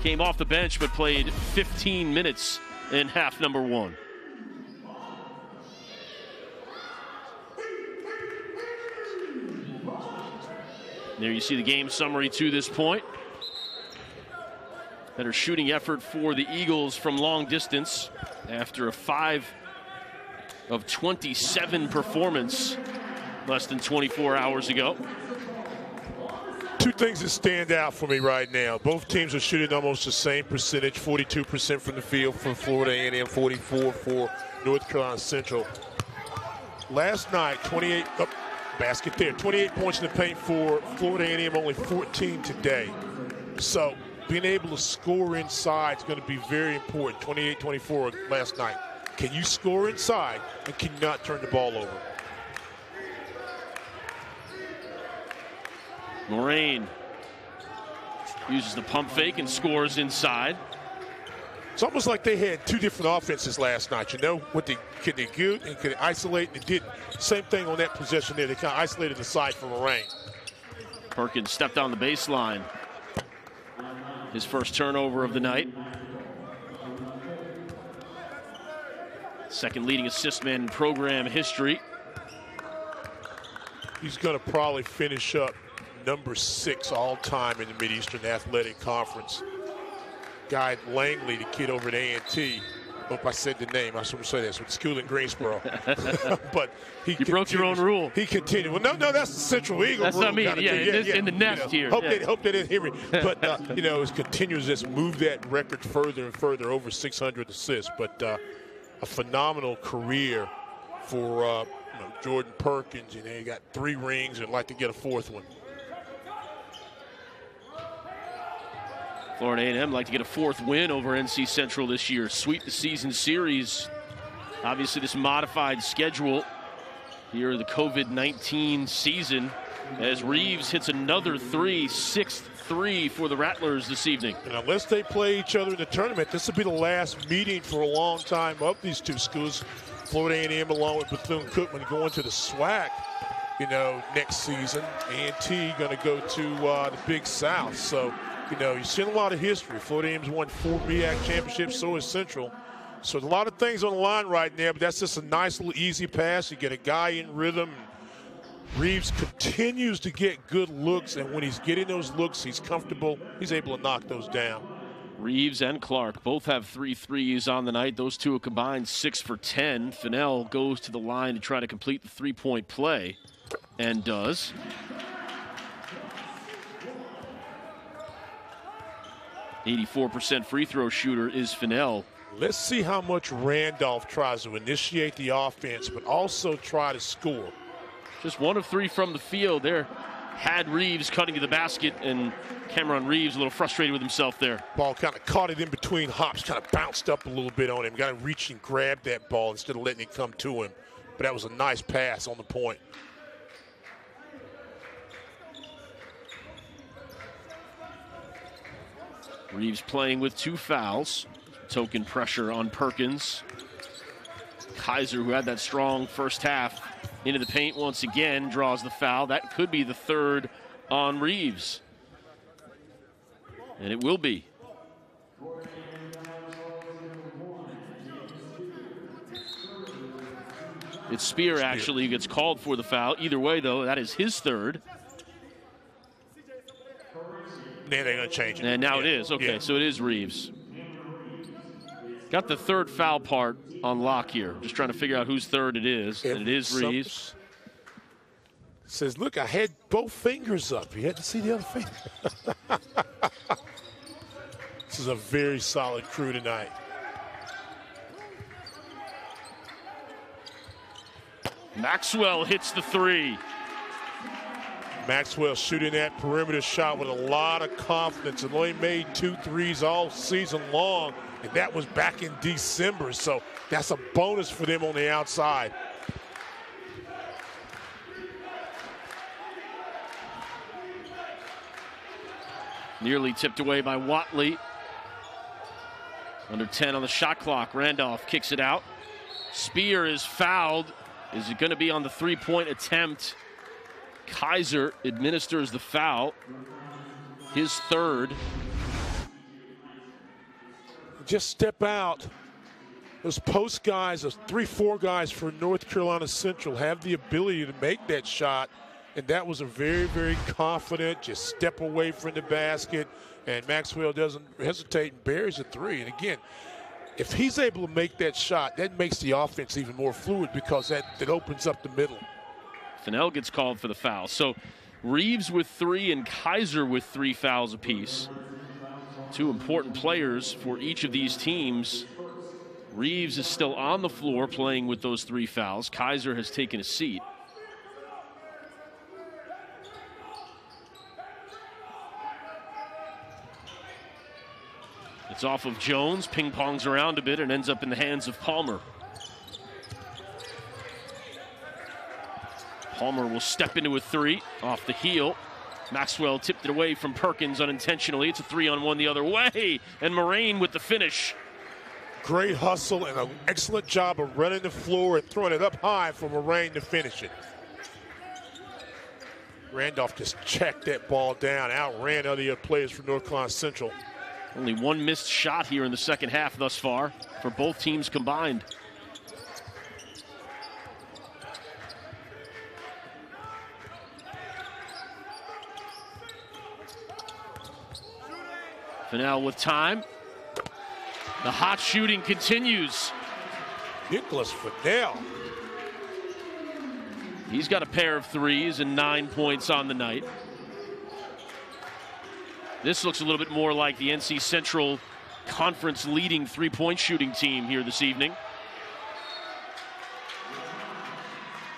Came off the bench but played 15 minutes in half number one. There you see the game summary to this point. Better shooting effort for the Eagles from long distance after a 5 of 27 performance less than 24 hours ago. Two things that stand out for me right now. Both teams are shooting almost the same percentage, 42% from the field for Florida A&M, 44 for North Carolina Central. Last night, 28 oh, basket there, 28 points in the paint for Florida A&M, only 14 today. So being able to score inside is going to be very important. 28-24 last night. Can you score inside and cannot turn the ball over? Moragne uses the pump fake and scores inside. It's almost like they had two different offenses last night. You know what they could they do and could they isolate and didn't. Same thing on that possession there. They kind of isolated the side for Moragne. Perkins stepped on the baseline. His first turnover of the night. Second leading assist man in program history. He's going to probably finish up number six all time in the Mid-Eastern Athletic Conference. Guy Langley, the kid over at A&T. Hope I said the name. I was going to say this with school in Greensboro. [LAUGHS] [LAUGHS] but he you broke your own rule. He continued. Well, no, no, that's the Central Eagle that's rule. That's not me. Yeah, yeah, yeah, in the nest you know, here. Hope, yeah. they, hope they didn't hear me. [LAUGHS] But, uh, you know, it continues this, move that record further and further, over 600 assists. But uh, a phenomenal career for uh, you know, Jordan Perkins. You know, he got three rings and like to get a fourth one. Florida A&M like to get a fourth win over NC Central this year. Sweep the season series. Obviously, this modified schedule here, the COVID-19 season, as Reaves hits another three, sixth three for the Rattlers this evening. And unless they play each other in the tournament, this will be the last meeting for a long time of these two schools. Florida A&M along with Bethune-Cookman going to the SWAC, you know, next season. A&T going to go to uh, the Big South. So, you know, you've seen a lot of history. Florida A&M's won four MEAC championships, so is Central. So a lot of things on the line right now, but that's just a nice little easy pass. You get a guy in rhythm. Reaves continues to get good looks, and when he's getting those looks, he's comfortable. He's able to knock those down. Reaves and Clark both have three threes on the night. Those two are combined six for 10. Fennell goes to the line to try to complete the three point play and does. Eighty-four percent free throw shooter is Fennell. Let's see how much Randolph tries to initiate the offense, but also try to score. Just one of three from the field there. Had Reaves cutting to the basket, and Kamron Reaves a little frustrated with himself there. Ball kind of caught it in between hops, kind of bounced up a little bit on him. Got to reach and grab that ball instead of letting it come to him. But that was a nice pass on the point. Reaves playing with two fouls. Token pressure on Perkins. Keyser, who had that strong first half, into the paint once again, draws the foul. That could be the third on Reaves. And it will be. It's Speer, Speer actually gets called for the foul. Either way, though, that is his third. Now they're going to change it. And now yeah. it is. Okay, yeah. so it is Reaves. Got the third foul part on lock here. Just trying to figure out whose third it is. And, and it is Reaves. Says, look, I had both fingers up. You had to see the other finger. [LAUGHS] this is a very solid crew tonight. Maxwell hits the three. Maxwell shooting that perimeter shot with a lot of confidence and only made two threes all season long. And that was back in December. So that's a bonus for them on the outside. Nearly tipped away by Watley. Under 10 on the shot clock. Randolph kicks it out. Speer is fouled. Is it going to be on the three point attempt? Keyser administers the foul. His third. Just step out. Those post guys, those three, four guys for North Carolina Central have the ability to make that shot. And that was a very, very confident, just step away from the basket. And Maxwell doesn't hesitate and buries a three. And again, if he's able to make that shot, that makes the offense even more fluid because that, that opens up the middle. Fennell gets called for the foul. So Reaves with three and Keyser with three fouls apiece. Two important players for each of these teams. Reaves is still on the floor playing with those three fouls. Keyser has taken a seat. It's off of Jones, ping pongs around a bit, and ends up in the hands of Palmer. Palmer will step into a three off the heel. Maxwell tipped it away from Perkins unintentionally. It's a three on one the other way. And Moragne with the finish. Great hustle and an excellent job of running the floor and throwing it up high for Moragne to finish it. Randolph just checked that ball down, outran other players from North Carolina Central. Only one missed shot here in the second half thus far for both teams combined. Fennell with time. The hot shooting continues. Nicholas Fennell. He's got a pair of threes and nine points on the night. This looks a little bit more like the NC Central conference leading three point shooting team here this evening.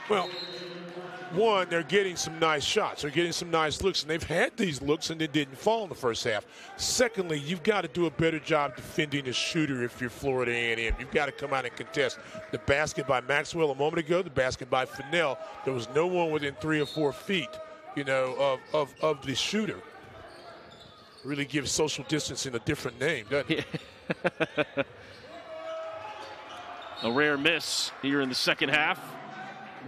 Well, one, they're getting some nice shots. They're getting some nice looks, and they've had these looks and they didn't fall in the first half. Secondly, you've got to do a better job defending the shooter if you're Florida A&M. You've got to come out and contest. The basket by Maxwell a moment ago, the basket by Fennell, there was no one within three or four feet, you know, of, of, of the shooter. Really gives social distancing a different name, doesn't it? [LAUGHS] a rare miss here in the second half.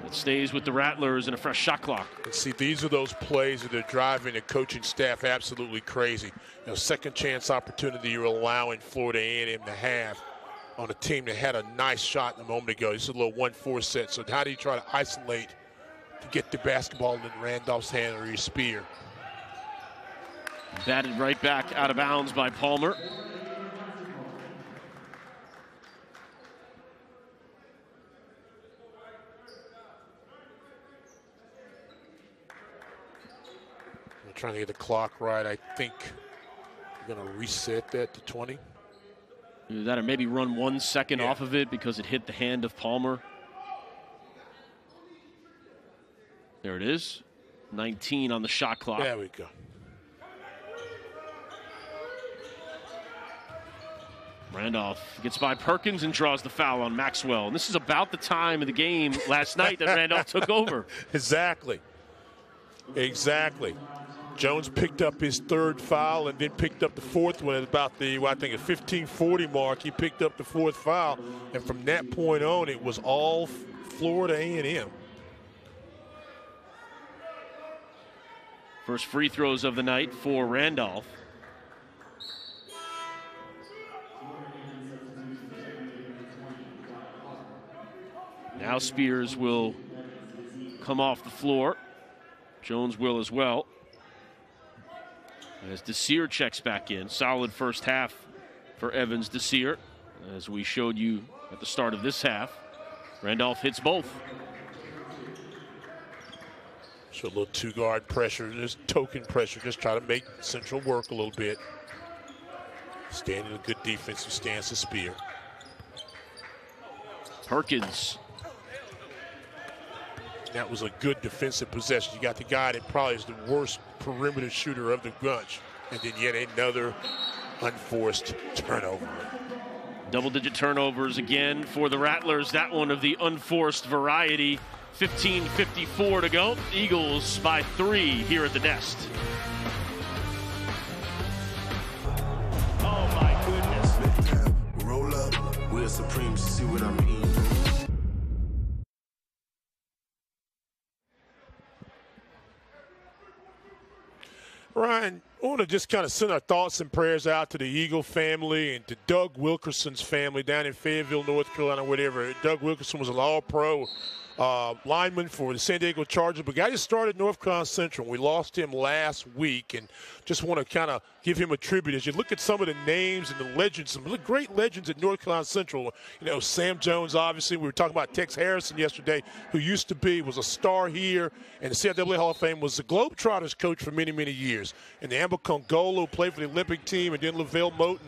It stays with the Rattlers and a fresh shot clock. And see, these are those plays that are driving the coaching staff absolutely crazy. You know, second chance opportunity you're allowing Florida A&M to have on a team that had a nice shot a moment ago. This is a little 1-4 set. So how do you try to isolate to get the basketball in Randolph's hand or your Speer? Batted right back out of bounds by Palmer. Trying to get the clock right. I think we're going to reset that to 20. Either that or maybe run one second yeah. off of it because it hit the hand of Palmer. There it is. 19 on the shot clock. There we go. Randolph gets by Perkins and draws the foul on Maxwell. And this is about the time of the game last night that Randolph took over. [LAUGHS] Exactly. Exactly. Jones picked up his third foul and then picked up the fourth one at about the, well, I think, a 1540 mark. He picked up the fourth foul, and from that point on, it was all Florida A&M. First free throws of the night for Randolph. Now Spears will come off the floor. Jones will as well. As Desir checks back in. Solid first half for Evans Desir. As we showed you at the start of this half, Randolph hits both. So a little two guard pressure, just token pressure, just try to make Central work a little bit. Standing a good defensive stance to Speer. Perkins. That was a good defensive possession. You got the guy that probably is the worst perimeter shooter of the bunch. And then yet another unforced turnover. Double digit turnovers again for the Rattlers. That one of the unforced variety. 15.54 to go. Eagles by three here at the nest. Oh my goodness. Roll up. We're supreme. See what I mean? Ryan, I want to just kind of send our thoughts and prayers out to the Eagle family and to Doug Wilkerson's family down in Fayetteville, North Carolina, whatever. Doug Wilkerson was an all pro uh, lineman for the San Diego Chargers, but guy just started North Carolina Central. We lost him last week, and just want to kind of give him a tribute. As you look at some of the names and the legends, some the great legends at North Carolina Central, you know, Sam Jones, obviously. We were talking about Tex Harrison yesterday, who used to be, was a star here, and the CIAA Hall of Fame was the Globetrotters coach for many, many years. And the Amber Congolo played for the Olympic team, and then LeVelle Moton.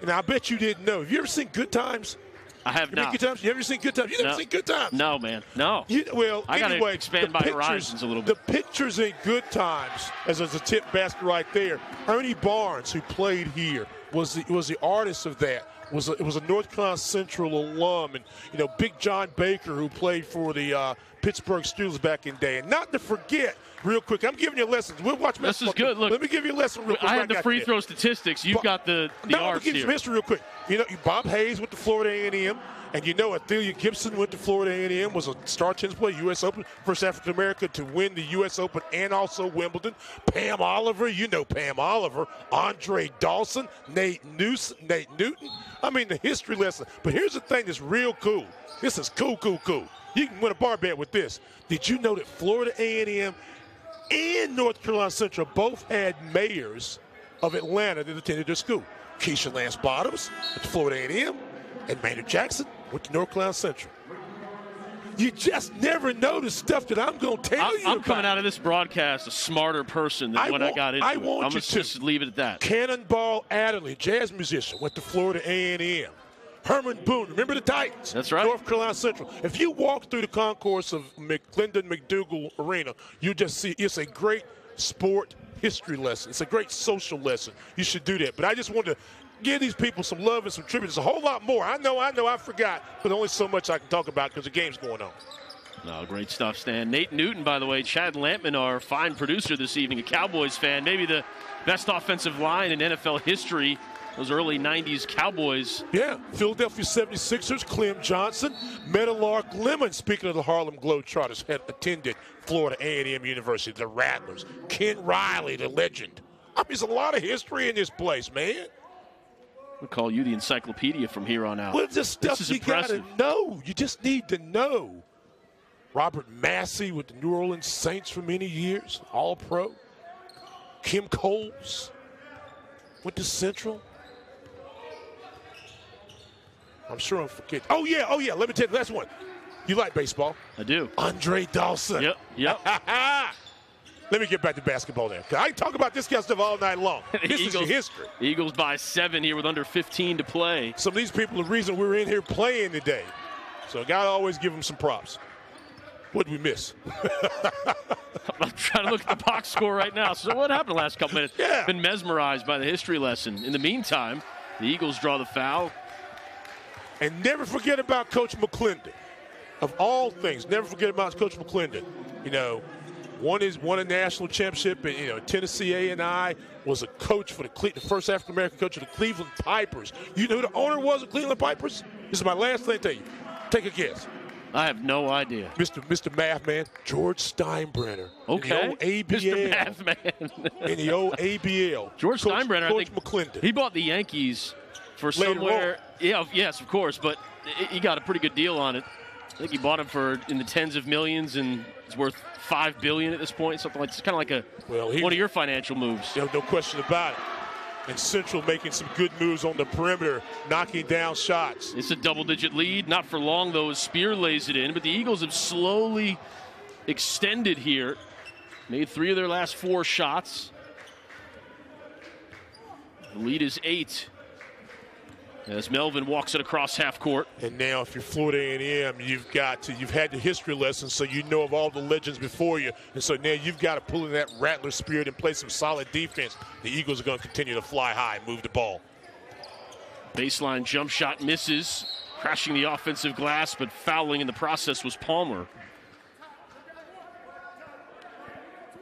And I bet you didn't know. Have you ever seen Good Times? I have you not. Good times? You ever seen Good Times? You never no. seen Good Times? No, man. No. You, well, I anyway, gotta expand my pictures, horizons a little bit. The pictures in Good Times, as there's a tip basket right there. Ernie Barnes, who played here, was the was the artist of that. Was a, it was a North Carolina Central alum, and you know Big John Baker, who played for the uh, Pittsburgh Steelers back in day. And not to forget, real quick, I'm giving you lessons. We'll watch. This is good. Look, let me give you a lesson real quick. I right the free throw statistics. You've got the the no, arts give you some history real quick. You know, Bob Hayes went to Florida A&M, and you know Althea Gibson went to Florida A&M, was a star tennis player, U.S. Open, first African American to win the U.S. Open and also Wimbledon. Pam Oliver, you know Pam Oliver, Andre Dawson, Nate Newson, Nate Newton. I mean the history lesson. But here's the thing that's real cool. This is cool, cool, cool. You can win a bar bet with this. Did you know that Florida A&M and North Carolina Central both had mayors of Atlanta that attended their school. Keisha Lance Bottoms went to Florida A&M, and Maynard Jackson went to North Carolina Central. You just never know the stuff that I'm going to tell I'm, you I'm about. coming out of this broadcast a smarter person than I when I got into I it. want I'm you to. just leave it at that. Cannonball Adderley, jazz musician, went to Florida A&M. Herman Boone, remember the Titans? That's right. North Carolina Central. If you walk through the concourse of McLendon McDougald Arena, you just see it's a great sport history lesson. It's a great social lesson. You should do that. But I just wanted to give these people some love and some tribute. There's a whole lot more. I know, I know, I forgot, but only so much I can talk about because the game's going on. No, great stuff, Stan. Nate Newton, by the way, Chad Lampman, our fine producer this evening, a Cowboys fan, maybe the best offensive line in NFL history. Those early 90s Cowboys. Yeah, Philadelphia 76ers, Clem Johnson, Meadowlark Lemon, speaking of the Harlem Globetrotters, had attended Florida A&M University, the Rattlers, Ken Riley, the legend. I mean, there's a lot of history in this place, man. We'll call you the encyclopedia from here on out. Well, this stuff this is you impressive. gotta know. You just need to know. Robert Massey with the New Orleans Saints for many years, All Pro. Kim Coles went to Central. I'm sure I'm forgetting. Oh yeah, oh yeah. Let me tell you the last one. You like baseball? I do. Andre Dawson. Yep, yep. [LAUGHS] Let me get back to basketball. 'cause I can talk about this of stuff all night long. [LAUGHS] This is Eagles- history. Eagles by seven here with under 15 to play. Some of these people the reason we're in here playing today. So I gotta always give them some props. What did we miss? [LAUGHS] I'm trying to look at the box score right now. So what happened the last couple minutes? Yeah. Been mesmerized by the history lesson. In the meantime, the Eagles draw the foul. And never forget about Coach McLendon. Of all things, never forget about Coach McLendon. You know, one is won a national championship, and you know Tennessee A and I was a coach for the Cle- the first African American coach of the Cleveland Pipers. You know who the owner was of Cleveland Pipers? This is my last thing to tell you. Take a guess. I have no idea. Mr. Mr. Math Man, George Steinbrenner. Okay. In the old ABL. [LAUGHS] Mr. Math Man. in the old ABL. George Coach, Steinbrenner, Coach I think McLendon. he bought the Yankees for Later somewhere. Yeah, yes, of course, but he- got a pretty good deal on it. I think he bought him for in the tens of millions, and it's worth five billion at this point. Something like it's kind of like a Well, he- one of your financial moves. There's no question about it. And Central making some good moves on the perimeter, knocking down shots. It's a double-digit lead. Not for long though, as Speer lays it in. But the Eagles have slowly extended here. Made three of their last four shots. The lead is eight. As Melvin walks it across half court. And now, if you're Florida A&M, you've got to you've had the history lesson, so you know of all the legends before you, and so now you've got to pull in that Rattler spirit and play some solid defense. The Eagles are going to continue to fly high and move the ball. Baseline jump shot misses, crashing the offensive glass, but fouling in the process was Palmer.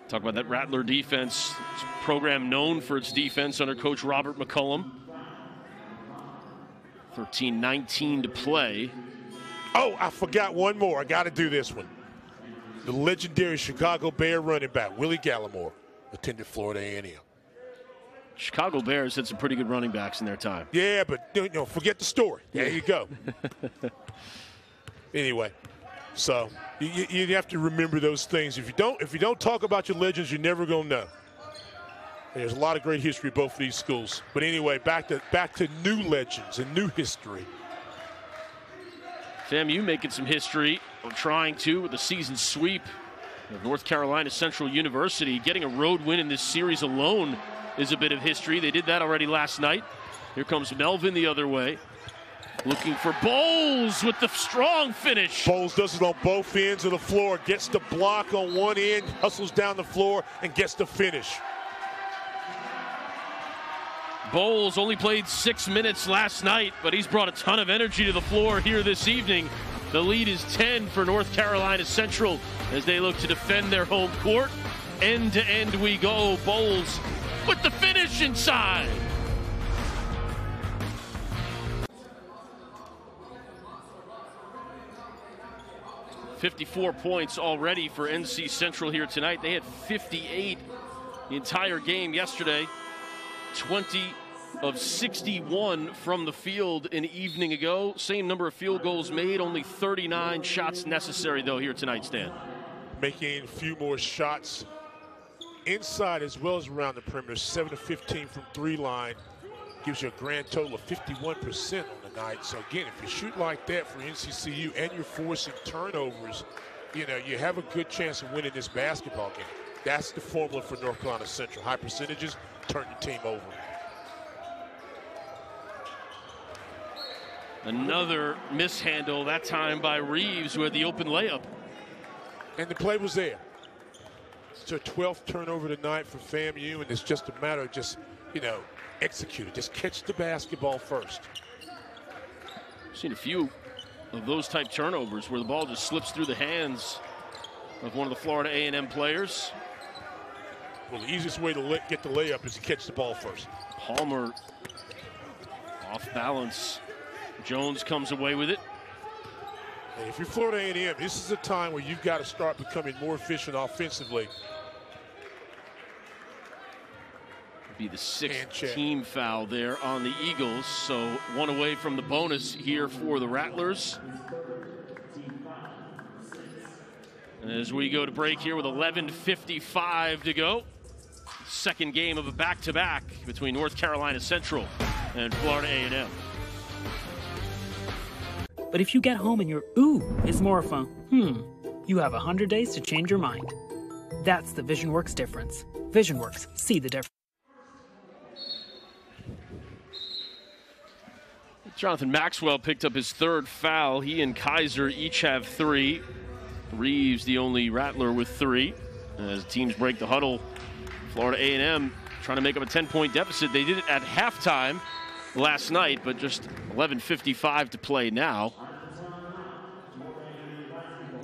Talk about that Rattler defense. Program known for its defense under coach Robert McCullum. 13 19 to play. Oh, I forgot one more. I got to do this one. The legendary Chicago Bear running back Willie Galimore attended Florida A&M. Chicago Bears had some pretty good running backs in their time. Yeah, but you know, forget the story. There you go. [LAUGHS] anyway, so you, you you have to remember those things. If you don't, if you don't talk about your legends, you're never gonna know. There's a lot of great history both of these schools. But anyway, back to back to new legends and new history. FAMU making some history, or trying to, with the season sweep of North Carolina Central University. Getting a road win in this series alone is a bit of history. They did that already last night. Here comes Melvin the other way. Looking for Bowles with the strong finish. Bowles does it on both ends of the floor. Gets the block on one end, hustles down the floor, and gets the finish. Bowles only played six minutes last night, but he's brought a ton of energy to the floor here this evening. The lead is 10 for North Carolina Central as they look to defend their home court. End to end we go. Bowles with the finish inside. Fifty-four points already for NC Central here tonight. They had 58 the entire game yesterday. 20 of 61 from the field an evening ago. Same number of field goals made, only 39 shots necessary, though, here tonight, Stan. Making a few more shots inside as well as around the perimeter. 7 to 15 from three line gives you a grand total of 51% on the night. So, again, if you shoot like that for NCCU and you're forcing turnovers, you know, you have a good chance of winning this basketball game. That's the formula for North Carolina Central. High percentages, turn the team over. Another mishandle, that time by Reaves, who had the open layup. And the play was there. It's a 12th turnover tonight for FAMU, and it's just a matter of just, you know, execute it. Just catch the basketball first. Seen a few of those type turnovers where the ball just slips through the hands of one of the Florida A&M players. Well, the easiest way to get the layup is to catch the ball first. Palmer off balance. Jones comes away with it. And if you're Florida A&M, this is a time where you've got to start becoming more efficient offensively. Be the sixth team foul there on the Eagles, so one away from the bonus here for the Rattlers. As we go to break here with 11:55 to go, second game of a back-to-back between North Carolina Central and Florida A&M. But if you get home and your ooh is more of a hmm, you have 100 days to change your mind. That's the VisionWorks difference. VisionWorks, see the difference. Jonathan Maxwell picked up his third foul. He and Keyser each have three. Reaves, the only Rattler with three. As teams break the huddle, Florida A&M trying to make up a 10-point deficit. They did it at halftime last night, but just 11:55 to play now.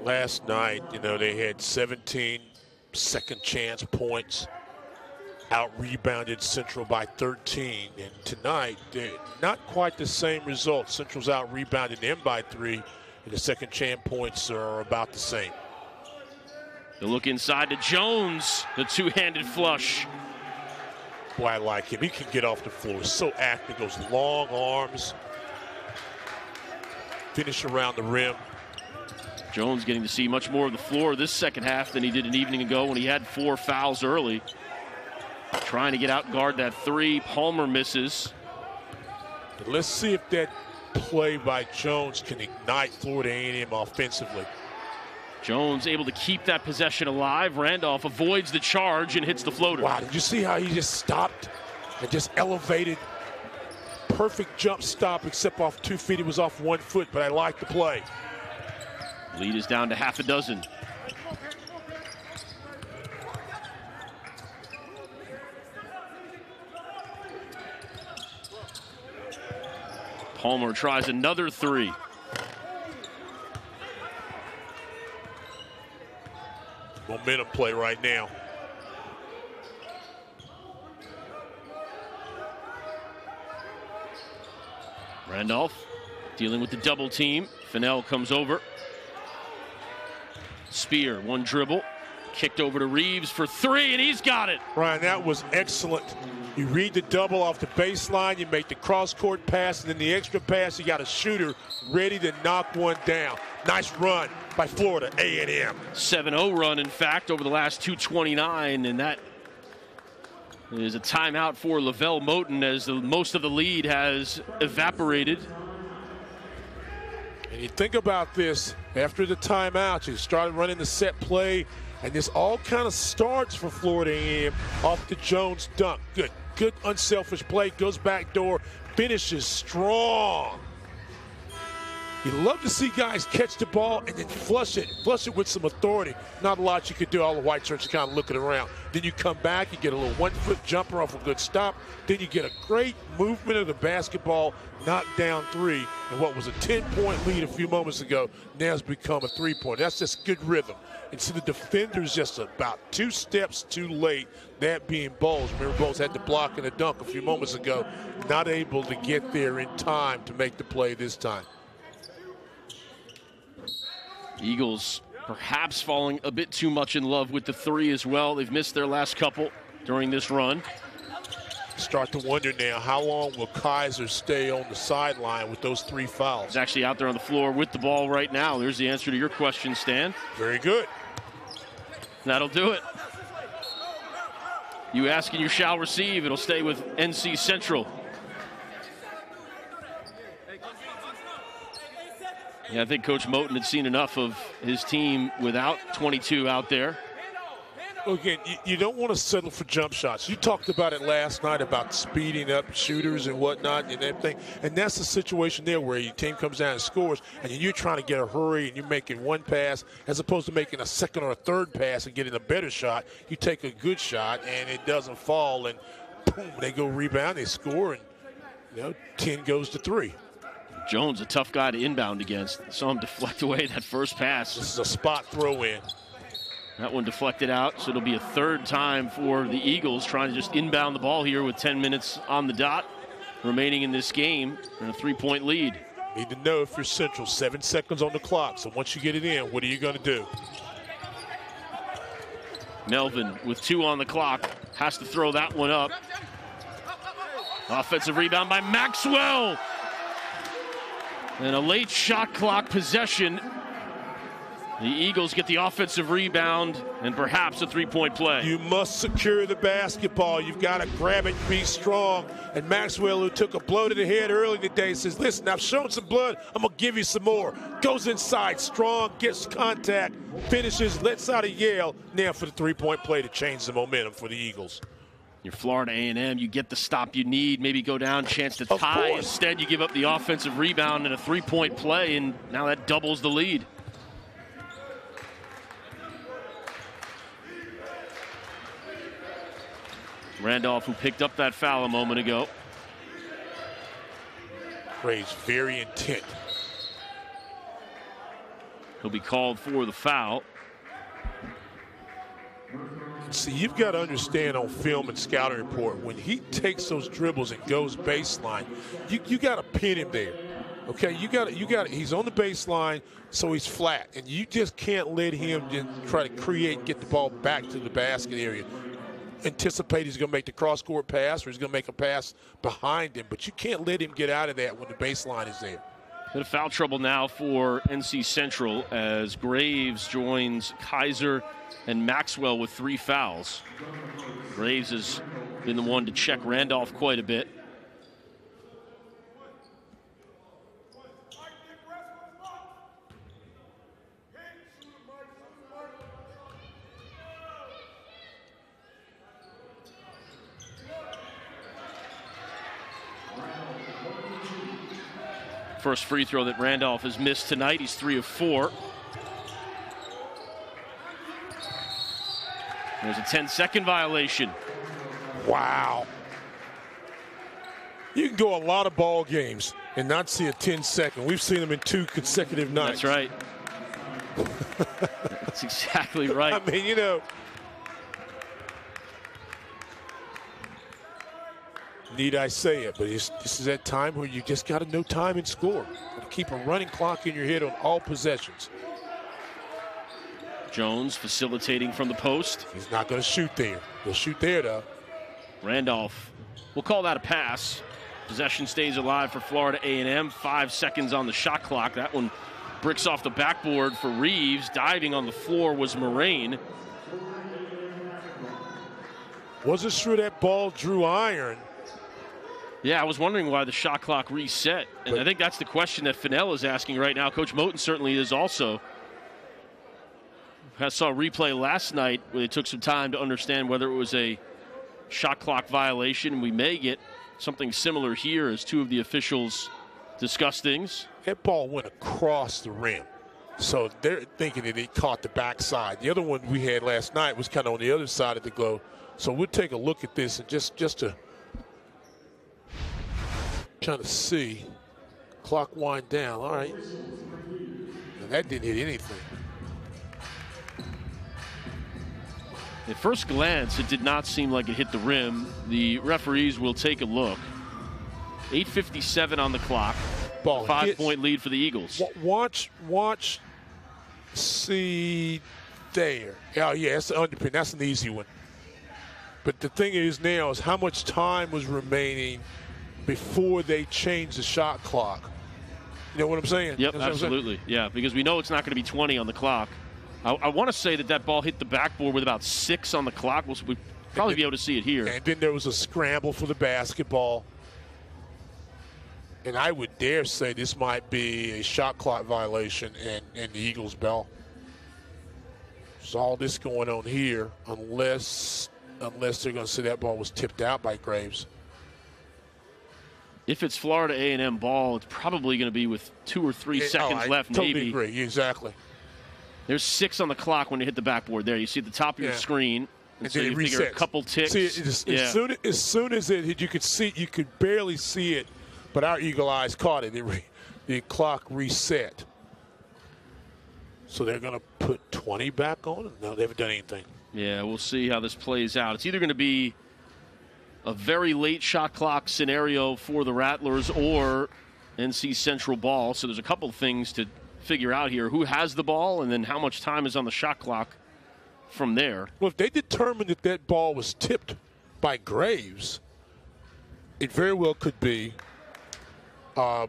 Last night, you know, they had 17 second chance points, out rebounded Central by 13, and tonight, not quite the same result. Central's out rebounded them by three, and the second chance points are about the same. The look inside to Jones, the two-handed flush. Boy, I like him. He can get off the floor. So active. Those long arms. Finish around the rim. Jones getting to see much more of the floor this second half than he did an evening ago when he had four fouls early. Trying to get out and guard that three. Palmer misses. Let's see if that play by Jones can ignite Florida A&M offensively. Jones able to keep that possession alive. Randolph avoids the charge and hits the floater. Wow, did you see how he just stopped and just elevated? Perfect jump stop, except off two feet. He was off one foot, but I like the play. Lead is down to half a dozen. Palmer tries another three. Momentum play right now. Randolph dealing with the double team. Fennell comes over. Speer, one dribble. Kicked over to Reaves for three, and he's got it. Ryan, that was excellent. You read the double off the baseline, you make the cross court pass, and then the extra pass, you got a shooter ready to knock one down. Nice run by Florida A&M. 7-0 run, in fact, over the last 229, and that is a timeout for LeVelle Moton as the, most of the lead has evaporated. And you think about this, after the timeout, you started running the set play, and this all kind of starts for Florida A&M off the Jones dunk. Good, good unselfish play, goes back door, finishes strong. You love to see guys catch the ball and then flush it, flush it with some authority. Not a lot you could do. All the white shirts are kind of looking around. Then you come back, you get a little one-foot jumper off a good stop. Then you get a great movement of the basketball, knock down three, and what was a 10-point lead a few moments ago now has become a three-point. That's just good rhythm. And see the defender's just about two steps too late, that being Bowles. Remember, Bowles had the block and the dunk a few moments ago, not able to get there in time to make the play this time. Eagles perhaps falling a bit too much in love with the three as well. They've missed their last couple during this run. Start to wonder now, how long will Keyser stay on the sideline with those three fouls? He's actually out there on the floor with the ball right now. There's the answer to your question, Stan. Very good. That'll do it. You ask and you shall receive. It'll stay with NC Central. Yeah, I think Coach Moton had seen enough of his team without 22 out there. Again, you, you, don't want to settle for jump shots. You talked about it last night about speeding up shooters and whatnot and everything. And that's the situation there where your team comes down and scores, and you're trying to get a hurry and you're making one pass as opposed to making a second or a third pass and getting a better shot. You take a good shot and it doesn't fall, and boom, they go rebound, they score, and you know, 10 goes to three. Jones, a tough guy to inbound against. Saw him deflect [LAUGHS] away that first pass. This is a spot throw in. That one deflected out, so it'll be a third time for the Eagles trying to just inbound the ball here with 10 minutes on the dot remaining in this game and a three point lead. Need to know if you're central. Seven seconds on the clock, so once you get it in, what are you going to do? Melvin with two on the clock has to throw that one up. Offensive rebound by Maxwell. And a late shot clock possession. The Eagles get the offensive rebound and perhaps a three point play. You must secure the basketball. You've got to grab it, be strong. And Maxwell, who took a blow to the head early today, says, Listen, I've shown some blood. I'm going to give you some more. Goes inside, strong, gets contact, finishes, lets out a Yale. Now for the three point play to change the momentum for the Eagles. You're Florida A&M. You get the stop you need. Maybe go down, chance to tie. Instead, you give up the offensive rebound and a three-point play, and now that doubles the lead. Randolph, who picked up that foul a moment ago. Gray's very intent. He'll be called for the foul. See, you've got to understand on film and scouting report, when he takes those dribbles and goes baseline, you, you got to pin him there. Okay, you got you got he's on the baseline, so he's flat, and you just can't let him just try to create get the ball back to the basket area. Anticipate he's going to make the cross court pass or he's going to make a pass behind him, but you can't let him get out of that when the baseline is there. Bit of foul trouble now for NC Central as Graves joins Keyser and Maxwell with three fouls. Graves has been the one to check Randolph quite a bit. First free throw that Randolph has missed tonight. He's three of four. There's a 10 second violation. Wow. You can go a lot of ball games and not see a 10 second. We've seen them in two consecutive nights. That's right. [LAUGHS] That's exactly [LAUGHS] right. I mean, you know, need I say it, but this is that time where you just got to know time and score. keep a running clock in your head on all possessions. Jones facilitating from the post. He's not going to shoot there. He'll shoot there, though. Randolph, we'll call that a pass. Possession stays alive for Florida A&M. Five seconds on the shot clock. That one bricks off the backboard for Reaves. Diving on the floor was Moragne. Wasn't sure that ball drew iron. Yeah, I was wondering why the shot clock reset. And but, I think that's the question that Fennell is asking right now. Coach Moton certainly is also. I saw a replay last night where they took some time to understand whether it was a shot clock violation. We may get something similar here as two of the officials discuss things. that ball went across the rim. So they're thinking that it caught the backside. The other one we had last night was kind of on the other side of the globe. So we'll take a look at this and just just to trying to see. Clock wind down. All right. And that didn't hit anything. At first glance, it did not seem like it hit the rim. The referees will take a look. 8.57 on the clock. Ball Five hits. point lead for the Eagles. Watch, watch, see there. Oh, yeah, that's the underpin. That's an easy one. But the thing is now is how much time was remaining before they change the shot clock. You know what I'm saying? Yep, You know saying? absolutely. Yeah, because we know it's not going to be 20 on the clock. I, I want to say that that ball hit the backboard with about six on the clock. We'll, we'll probably be able to see it here. And then there was a scramble for the basketball. And I would dare say this might be a shot clock violation and, and the Eagles' bell. So all this going on here, unless unless they're going to say that ball was tipped out by Graves. If it's Florida A&M ball, it's probably going to be with two or three Eh, seconds oh, left, totally maybe. agree. Exactly. There's six on the clock when you hit the backboard there. You see at the top of your Yeah. screen. And, And so you it figure a couple ticks. See, it- as, yeah. as soon as soon as it hit, you could see, you could barely see it, but our eagle eyes caught it. It re, the clock reset. So they're going to put 20 back on? No, they haven't done anything. Yeah, we'll see how this plays out. It's either going to be a very late shot clock scenario for the Rattlers or NC Central ball. So there's a couple things to figure out here. Who has the ball and then how much time is on the shot clock from there. Well, if they determined that that ball was tipped by Graves, it very well could be uh,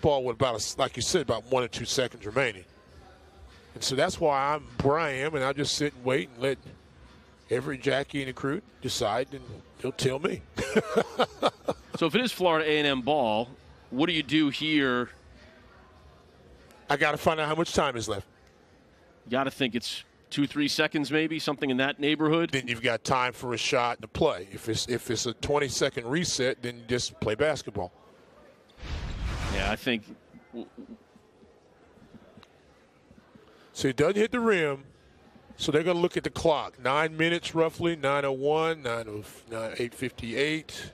ball with about, a, like you said, about one or two seconds remaining. And so that's why I'm where I am, and I'll just sit and wait and let every Jackie and the crew decide, and they'll tell me. [LAUGHS] So if it is Florida A&M ball, what do you do here? I got to find out how much time is left. You got to think it's two, three seconds, maybe something in that neighborhood. Then you've got time for a shot and a play. If it's if it's a 20 second reset, then you just play basketball. Yeah, I think So it doesn't hit the rim. So they're going to look at the clock. Nine minutes roughly, 901, 858.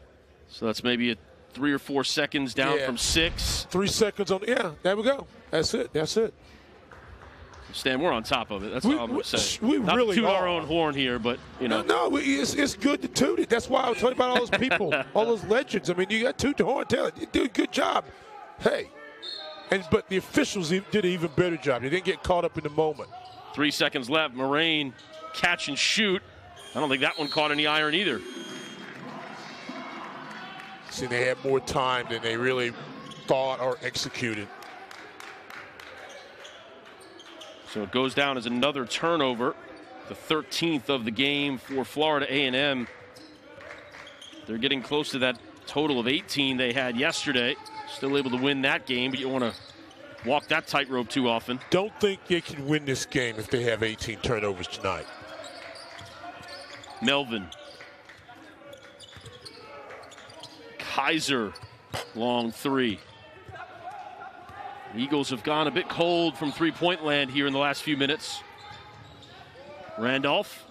so. That's maybe a three or four seconds down Yeah. from six. Three seconds on. Yeah, there we go. That's it. That's it. Stan, we're on top of it. That's We- all I'm going we- to say. we Not really to toot are. our own horn here, but you know. No, no, it's, it's good to toot it. That's why I was talking about all those people, [LAUGHS] all those legends. I mean, you got toot the horn, tell it. You do a good job. Hey. And But the officials did an even better job. They didn't get caught up in the moment. Three seconds left. Moragne catch and shoot. I don't think that one caught any iron either. See, they had more time than they really thought or executed. So it goes down as another turnover, the 13th of the game for Florida A&M. They're getting close to that total of 18 they had yesterday. Still able to win that game, but you want to walk that tightrope too often. Don't think they can win this game if they have 18 turnovers tonight. Melvin. Keyser, long three. The Eagles have gone a bit cold from three point land here in the last few minutes. Randolph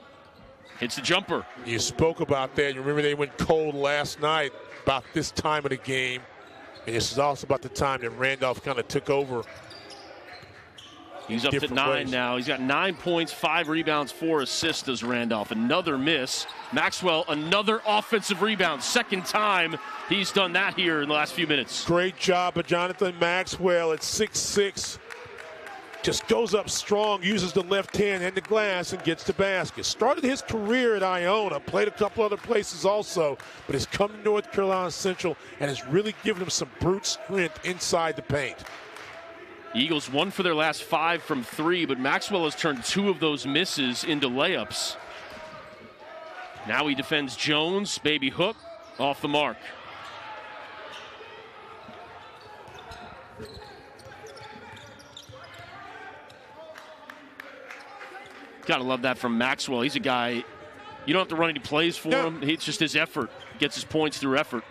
hits the jumper. You spoke about that. You remember they went cold last night about this time of the game. And this is also about the time that Randolph kind of took over. He's up to nine ways. now. He's got nine points, five rebounds, four assists as Randolph. Another miss. Maxwell, another offensive rebound. Second time he's done that here in the last few minutes. Great job by Jonathan Maxwell at 6'6. Just goes up strong, uses the left hand and the glass, and gets the basket. Started his career at Iona, played a couple other places also, but has come to North Carolina Central and has really given him some brute strength inside the paint. Eagles one for their last five from three, but Maxwell has turned two of those misses into layups. Now he defends Jones, baby hook, off the mark. Gotta love that from Maxwell. He's a guy, you don't have to run any plays for him. It's just his effort, gets his points through effort.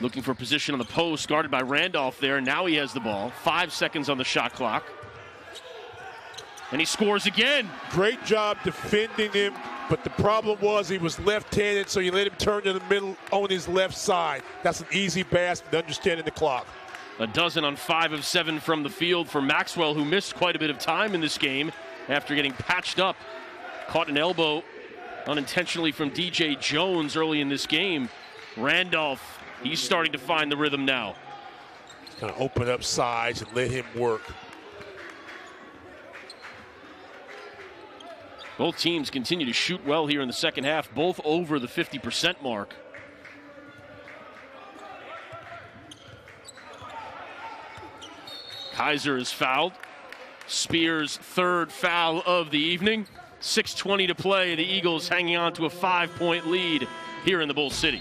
Looking for position on the post, guarded by Randolph there. Now he has the ball. Five seconds on the shot clock. And he scores again. Great job defending him, but the problem was he was left-handed, so you let him turn to the middle on his left side. That's an easy basket, understanding the clock. A dozen on five of seven from the field for Maxwell, who missed quite a bit of time in this game after getting patched up. Caught an elbow unintentionally from DJ Jones early in this game. Randolph, he's starting to find the rhythm now. Kind of open up sides and let him work. Both teams continue to shoot well here in the second half, both over the 50% mark. Keyser is fouled. Speer's third foul of the evening. 6.20 to play. The Eagles hanging on to a five point lead here in the Bull City.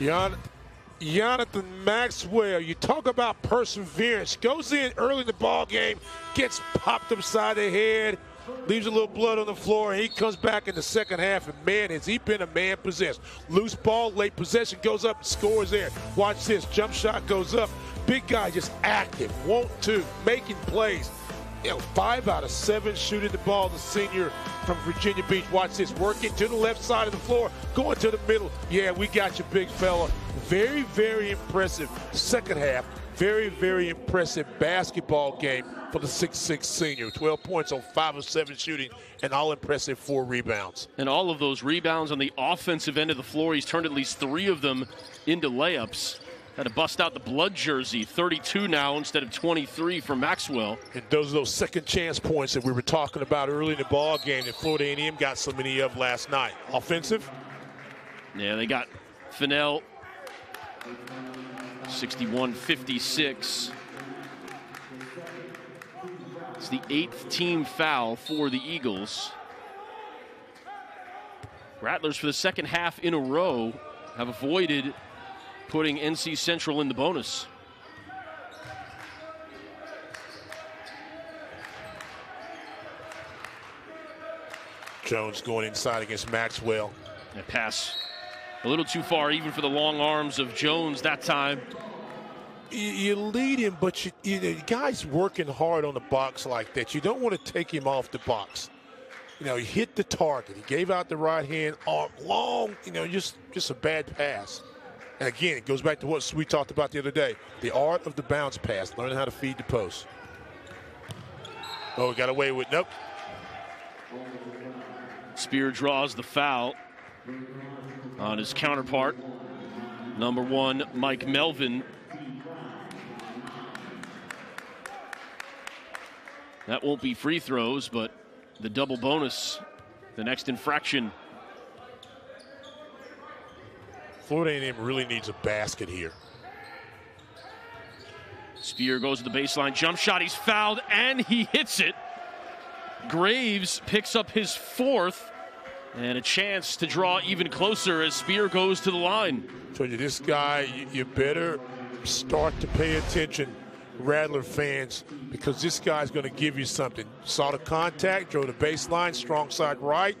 Jon- Jonathan Maxwell, you talk about perseverance. Goes in early in the ball game, gets popped upside the head, leaves a little blood on the floor. He comes back in the second half, and man, has he been a man possessed. Loose ball, late possession goes up, scores there. Watch this, jump shot goes up. Big guy just active, want to, making plays. You know, five out of seven shooting the ball. The senior from Virginia Beach. Watch this, working to the left side of the floor, going to the middle. Yeah, we got you, big fella. Very, very impressive second half. Very, very impressive basketball game for the 6'6 senior. 12 points on 5 of 7 shooting, and all impressive four rebounds. And all of those rebounds on the offensive end of the floor, he's turned at least three of them into layups. Had to bust out the blood jersey, 32 now instead of 23 for Maxwell. And those are those second chance points that we were talking about early in the ball game that Florida A&M got so many of last night. Offensive? Yeah, they got Fennell 61-56. It's the eighth team foul for the Eagles. Rattlers for the second half in a row have avoided putting NC Central in the bonus. Jones going inside against Maxwell. A pass a little too far, even for the long arms of Jones that time. You, you lead him, but you, you the guy's working hard on the box like that. You don't want to take him off the box. You know, he hit the target. He gave out the right hand arm, long. You know, just just a bad pass. And again, it goes back to what we talked about the other day: the art of the bounce pass, learning how to feed the post. Oh, got away with nope. Speer draws the foul on his counterpart, number one, Mike Melvin. That won't be free throws, but the double bonus, the next infraction. Florida A&M really needs a basket here. Speer goes to the baseline, jump shot. He's fouled and he hits it. Graves picks up his fourth. And a chance to draw even closer as Speer goes to the line. Told you this guy, you, you better start to pay attention, Rattler fans, because this guy's going to give you something. Saw the contact, drove the baseline, strong side right,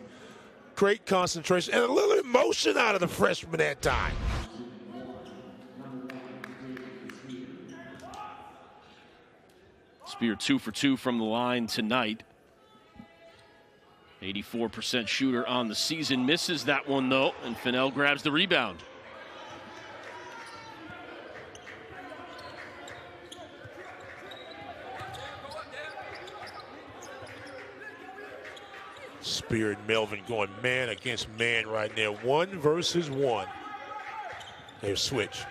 great concentration, and a little emotion out of the freshman that time. Speer two for two from the line tonight. 84% shooter on the season. Misses that one, though, and Fennell grabs the rebound. Speer and Melvin going man against man right there. One versus one. They switch.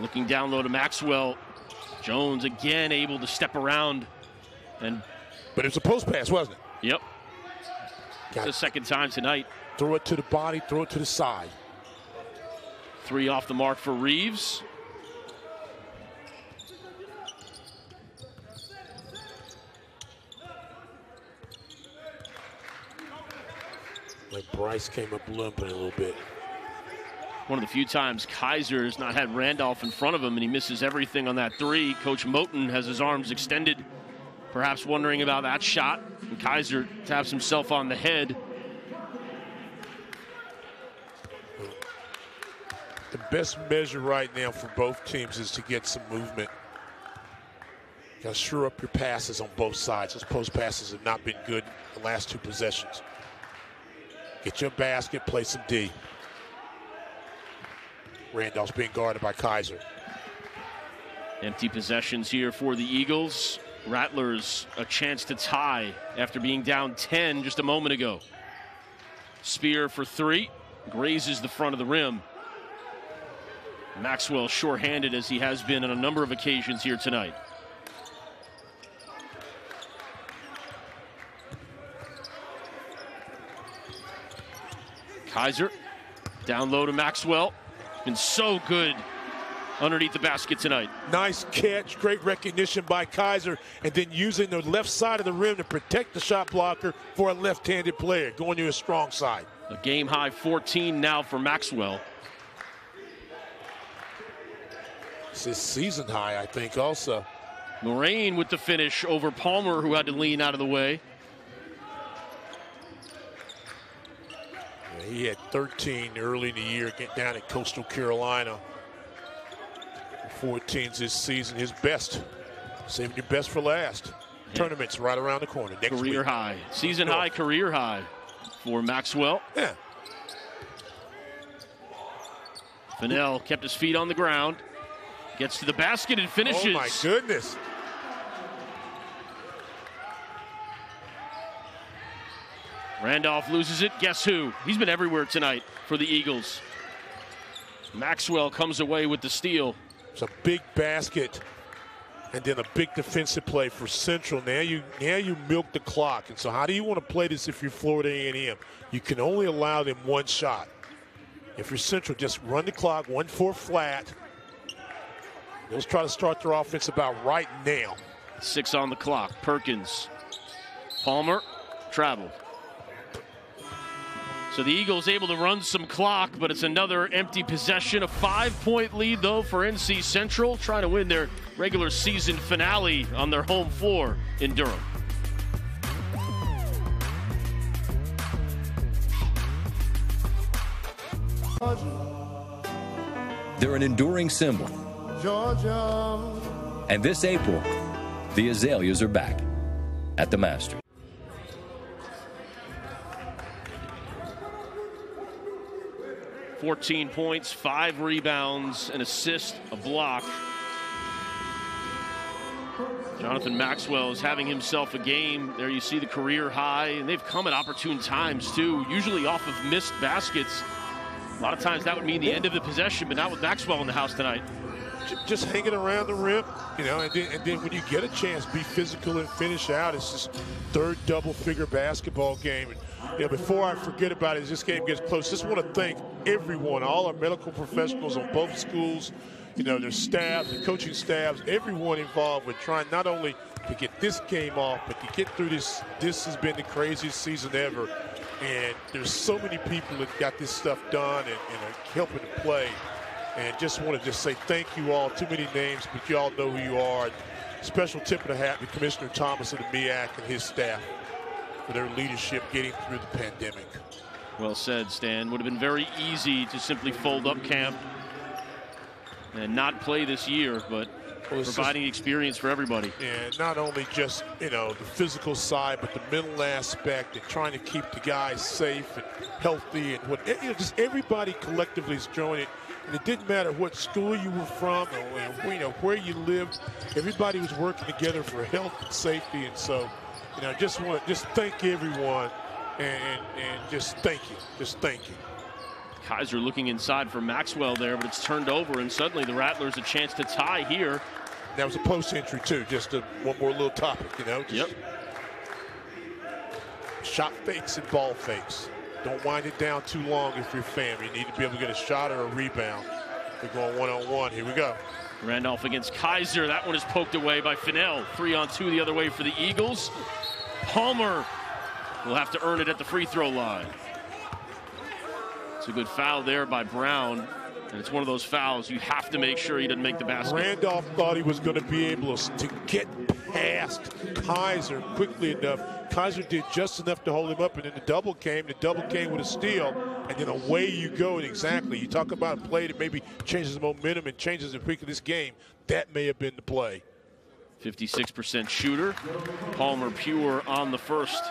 Looking down low to Maxwell. Jones again able to step around and But it's a post pass, wasn't it? Yep. Got the second time tonight. Throw it to the body, throw it to the side. Three off the mark for Reaves. Like Bryce came up limping a little bit. One of the few times Keyser has not had Randolph in front of him, and he misses everything on that three. Coach Moton has his arms extended, perhaps wondering about that shot. And Keyser taps himself on the head. The best measure right now for both teams is to get some movement. Got to shore up your passes on both sides. Those post passes have not been good the last two possessions. Get your basket, play some D. Randolph's being guarded by Keyser. Empty possessions here for the Eagles. Rattlers a chance to tie after being down 10 just a moment ago. Speer for three, grazes the front of the rim. Maxwell short-handed as he has been on a number of occasions here tonight. Keyser down low to Maxwell. Been so good underneath the basket tonight. Nice catch, great recognition by Keyser, and then using the left side of the rim to protect the shot blocker for a left-handed player, going to his strong side. A game high 14 now for Maxwell. It's his season high, I think, also. Moragne with the finish over Palmer, who had to lean out of the way. He had 13 early in the year, get down at Coastal Carolina. 14's this season, his best. Saving your best for last. Tournament's right around the corner. Next career week. high, season high, career high for Maxwell. Yeah. Fennell kept his feet on the ground, gets to the basket and finishes. Oh my goodness. Randolph loses it. Guess who? He's been everywhere tonight for the Eagles. Maxwell comes away with the steal. It's a big basket and then a big defensive play for Central. Now you now you milk the clock. And so how do you want to play this if you're Florida A&M? You can only allow them one shot. If you're Central, just run the clock, one four flat. Let's try to start their offense about right now. Six on the clock. Perkins. Palmer traveled. So the Eagles able to run some clock, but it's another empty possession. A five point lead, though, for NC Central, trying to win their regular season finale on their home floor in Durham. They're an enduring symbol. Georgia. And this April, the Azaleas are back at the Masters. Fourteen points, five rebounds, an assist, a block. Jonathan Maxwell is having himself a game. There you see the career high, and they've come at opportune times too, usually off of missed baskets. A lot of times that would mean the end of the possession, but not with Maxwell in the house tonight. Just hanging around the rim, you know, and then, and then when you get a chance, be physical and finish out. It's this third double-figure basketball game. And, you know, before I forget about it, as this game gets close, just want to thank everyone, all our medical professionals on both schools, you know, their staff, the coaching staffs, everyone involved with trying not only to get this game off, but to get through this. This has been the craziest season ever. And there's so many people that got this stuff done and, and are helping to play. And just want to just say thank you all. Too many names, but you all know who you are. Special tip of the hat to Commissioner Thomas of the MEAC and his staff for their leadership getting through the pandemic. Well said, Stan. Would have been very easy to simply fold up camp and not play this year, but Well, providing experience for everybody. And not only just, you know, the physical side, but the mental aspect and trying to keep the guys safe and healthy and what, you know, just everybody collectively is joining. And it didn't matter what school you were from or, or, you know, where you lived. Everybody was working together for health and safety. And so, you know, just want just thank everyone and, and just thank you. Just thank you. Keyser looking inside for Maxwell there, but it's turned over, and suddenly the Rattlers a chance to tie here. That was a post entry too. Just a, one more little topic, you know. Just yep. Shot fakes and ball fakes. Don't wind it down too long if you're Fam. You need to be able to get a shot or a rebound. They're going one on one. Here we go. Randolph against Keyser. That one is poked away by Fennell. Three on two the other way for the Eagles. Palmer will have to earn it at the free throw line. It's a good foul there by Brown. And it's one of those fouls you have to make sure he didn't make the basket. Randolph thought he was going to be able to get past Keyser quickly enough. Keyser did just enough to hold him up, and then the double came. The double came with a steal, and then away you go. And exactly, you talk about a play that maybe changes the momentum and changes the quick of this game. That may have been the play. 56% shooter. Palmer Pure on the first.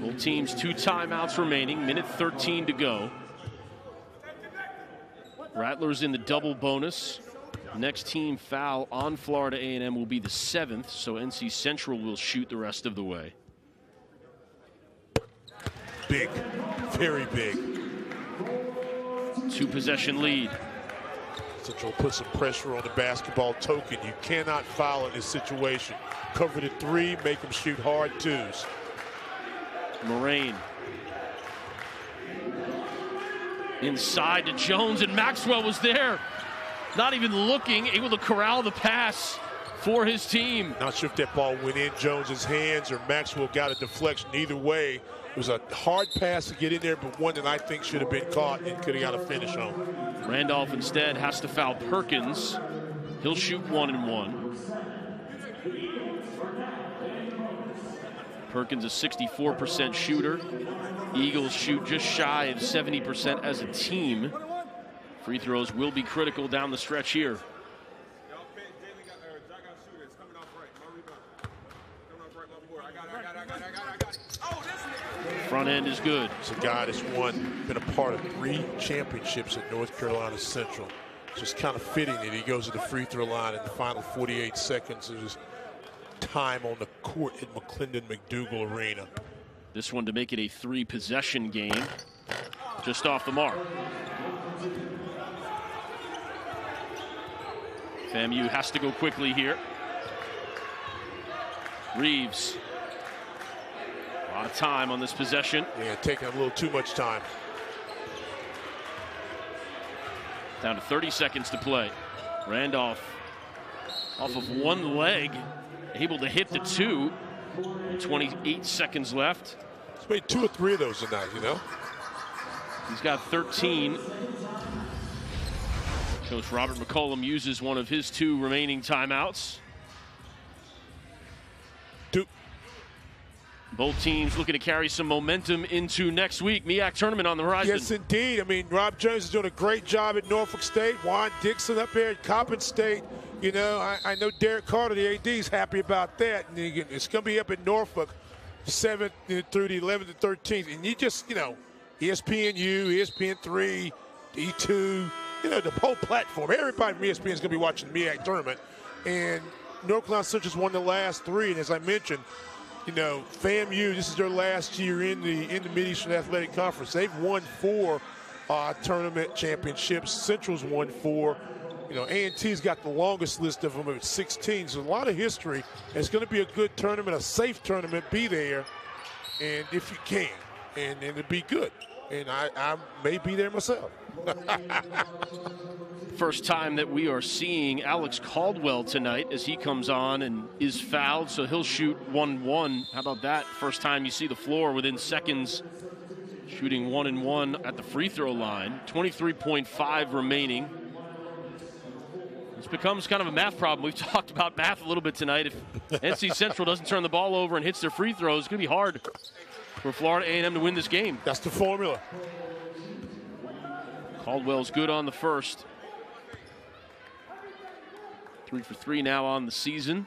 Both teams two timeouts remaining, minute 13 to go. Rattlers in the double bonus. Next team foul on Florida A&M will be the seventh, so NC Central will shoot the rest of the way. Big, very big. Two possession lead. Central put some pressure on the basketball token. You cannot foul in this situation. Cover the three, make them shoot hard twos. Moragne. Inside to Jones, and Maxwell was there. Not even looking, able to corral the pass for his team. Not sure if that ball went in Jones's hands or Maxwell got a deflection. Either way, it was a hard pass to get in there, but one that I think should have been caught and could have got a finish on. Randolph instead has to foul Perkins. He'll shoot one and one. Perkins a 64% shooter. Eagles shoot just shy of 70% as a team. Free throws will be critical down the stretch here. Front end is good. It's a guy that's won, been a part of three championships at North Carolina Central. Just kind of fitting that he goes to the free throw line in the final 48 seconds of his time on the court at McLendon McDougald Arena. This one to make it a three possession game. Just off the mark. FAMU has to go quickly here. Reaves. A lot of time on this possession. Yeah, taking a little too much time. Down to 30 seconds to play. Randolph off of one leg, able to hit the two. 28 seconds left. He's made two or three of those tonight, you know? He's got 13. Coach Robert McCullum uses one of his two remaining timeouts. Duke. Both teams looking to carry some momentum into next week. MEAC tournament on the horizon. Yes, indeed. I mean, Rob Jones is doing a great job at Norfolk State. Juan Dixon up here at Coppin State. You know, I, I know Derek Carter, the AD, is happy about that. And it's going to be up at Norfolk, 7th through the 11th and 13th. And you just, you know, ESPNU, ESPN3, D2, you know, the whole platform. Everybody from ESPN is going to be watching the MEAC tournament. And North Carolina Central's won the last three. And as I mentioned, you know, FAMU, this is their last year in the in the Mid-Eastern Athletic Conference. They've won four uh, tournament championships. Central's won four. You know, A&T's got the longest list of them at 16. So a lot of history. It's going to be a good tournament, a safe tournament. Be there, and if you can, and, and it'd be good. And I, I may be there myself. [LAUGHS] First time that we are seeing Alex Caldwell tonight as he comes on and is fouled, so he'll shoot 1 1. How about that? First time you see the floor within seconds, shooting 1 and 1 at the free throw line. 23.5 remaining. This becomes kind of a math problem. We've [LAUGHS] talked about math a little bit tonight. If NC [LAUGHS] Central doesn't turn the ball over and hits their free throws, it's going to be hard for Florida A&M to win this game. That's the formula. Caldwell's good on the first. Three for three now on the season.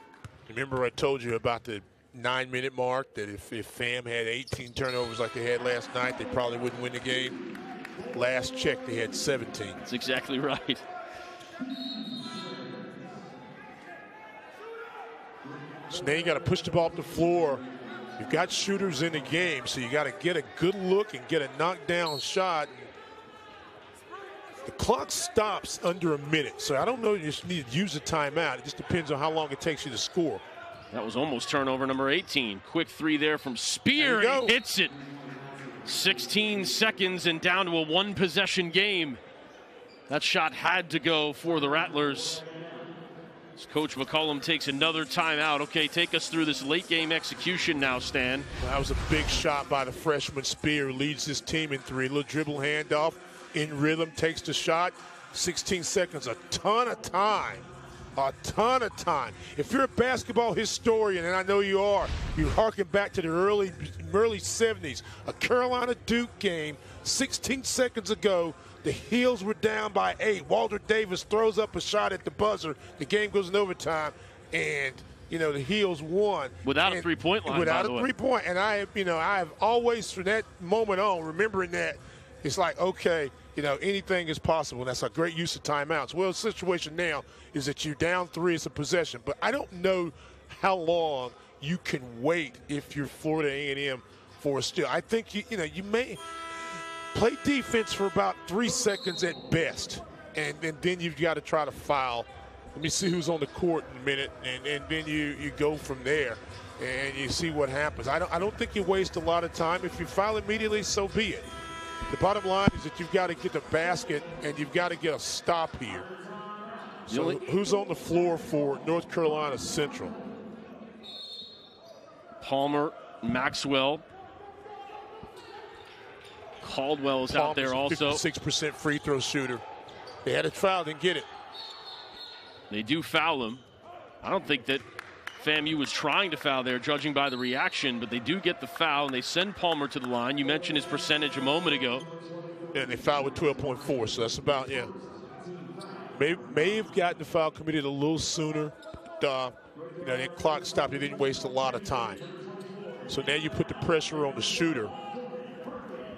Remember I told you about the nine minute mark that if, if FAM had 18 turnovers like they had last night, they probably wouldn't win the game. Last check, they had 17. That's exactly [LAUGHS] right. So now you got to push the ball up the floor. You've got shooters in the game, so you got to get a good look and get a knockdown shot. The clock stops under a minute, so I don't know you just need to use a timeout. It just depends on how long it takes you to score. That was almost turnover number 18. Quick three there from Speer. There he hits it. 16 seconds and down to a one possession game. That shot had to go for the Rattlers. As Coach McCullum takes another timeout. Okay, take us through this late game execution now, Stan. That was a big shot by the freshman Speer. Leads his team in three. Little dribble handoff. in rhythm, takes the shot. 16 seconds, a ton of time. A ton of time. If you're a basketball historian, and I know you are, you harken back to the early early 70s, a Carolina Duke game, 16 seconds ago, the Heels were down by eight. Walter Davis throws up a shot at the buzzer. The game goes in overtime, and you know the Heels won without and a three-point line. Without a three-point, and I, you know, I have always from that moment on, remembering that, it's like okay, you know, anything is possible. And that's a great use of timeouts. Well, the situation now is that you're down three, it's a possession, but I don't know how long you can wait if you're Florida A&M for a steal. I think you, you know, you may play defense for about three seconds at best, and, and then you've got to try to foul. Let me see who's on the court in a minute, and, and then you, you go from there and you see what happens. I don't, I don't think you waste a lot of time. If you foul immediately, so be it. The bottom line is that you've got to get the basket and you've got to get a stop here. So who's on the floor for North Carolina Central? Palmer, Maxwell, Caldwell is out there also. Six percent free throw shooter. They had a foul, didn't get it. They do foul him. I don't think that FAMU was trying to foul there, judging by the reaction, but they do get the foul and they send Palmer to the line. You mentioned his percentage a moment ago. Yeah, and they fouled with 12.4, so that's about yeah. May may have gotten the foul committed a little sooner. But, uh, you know, that clock stopped. He didn't waste a lot of time. So now you put the pressure on the shooter.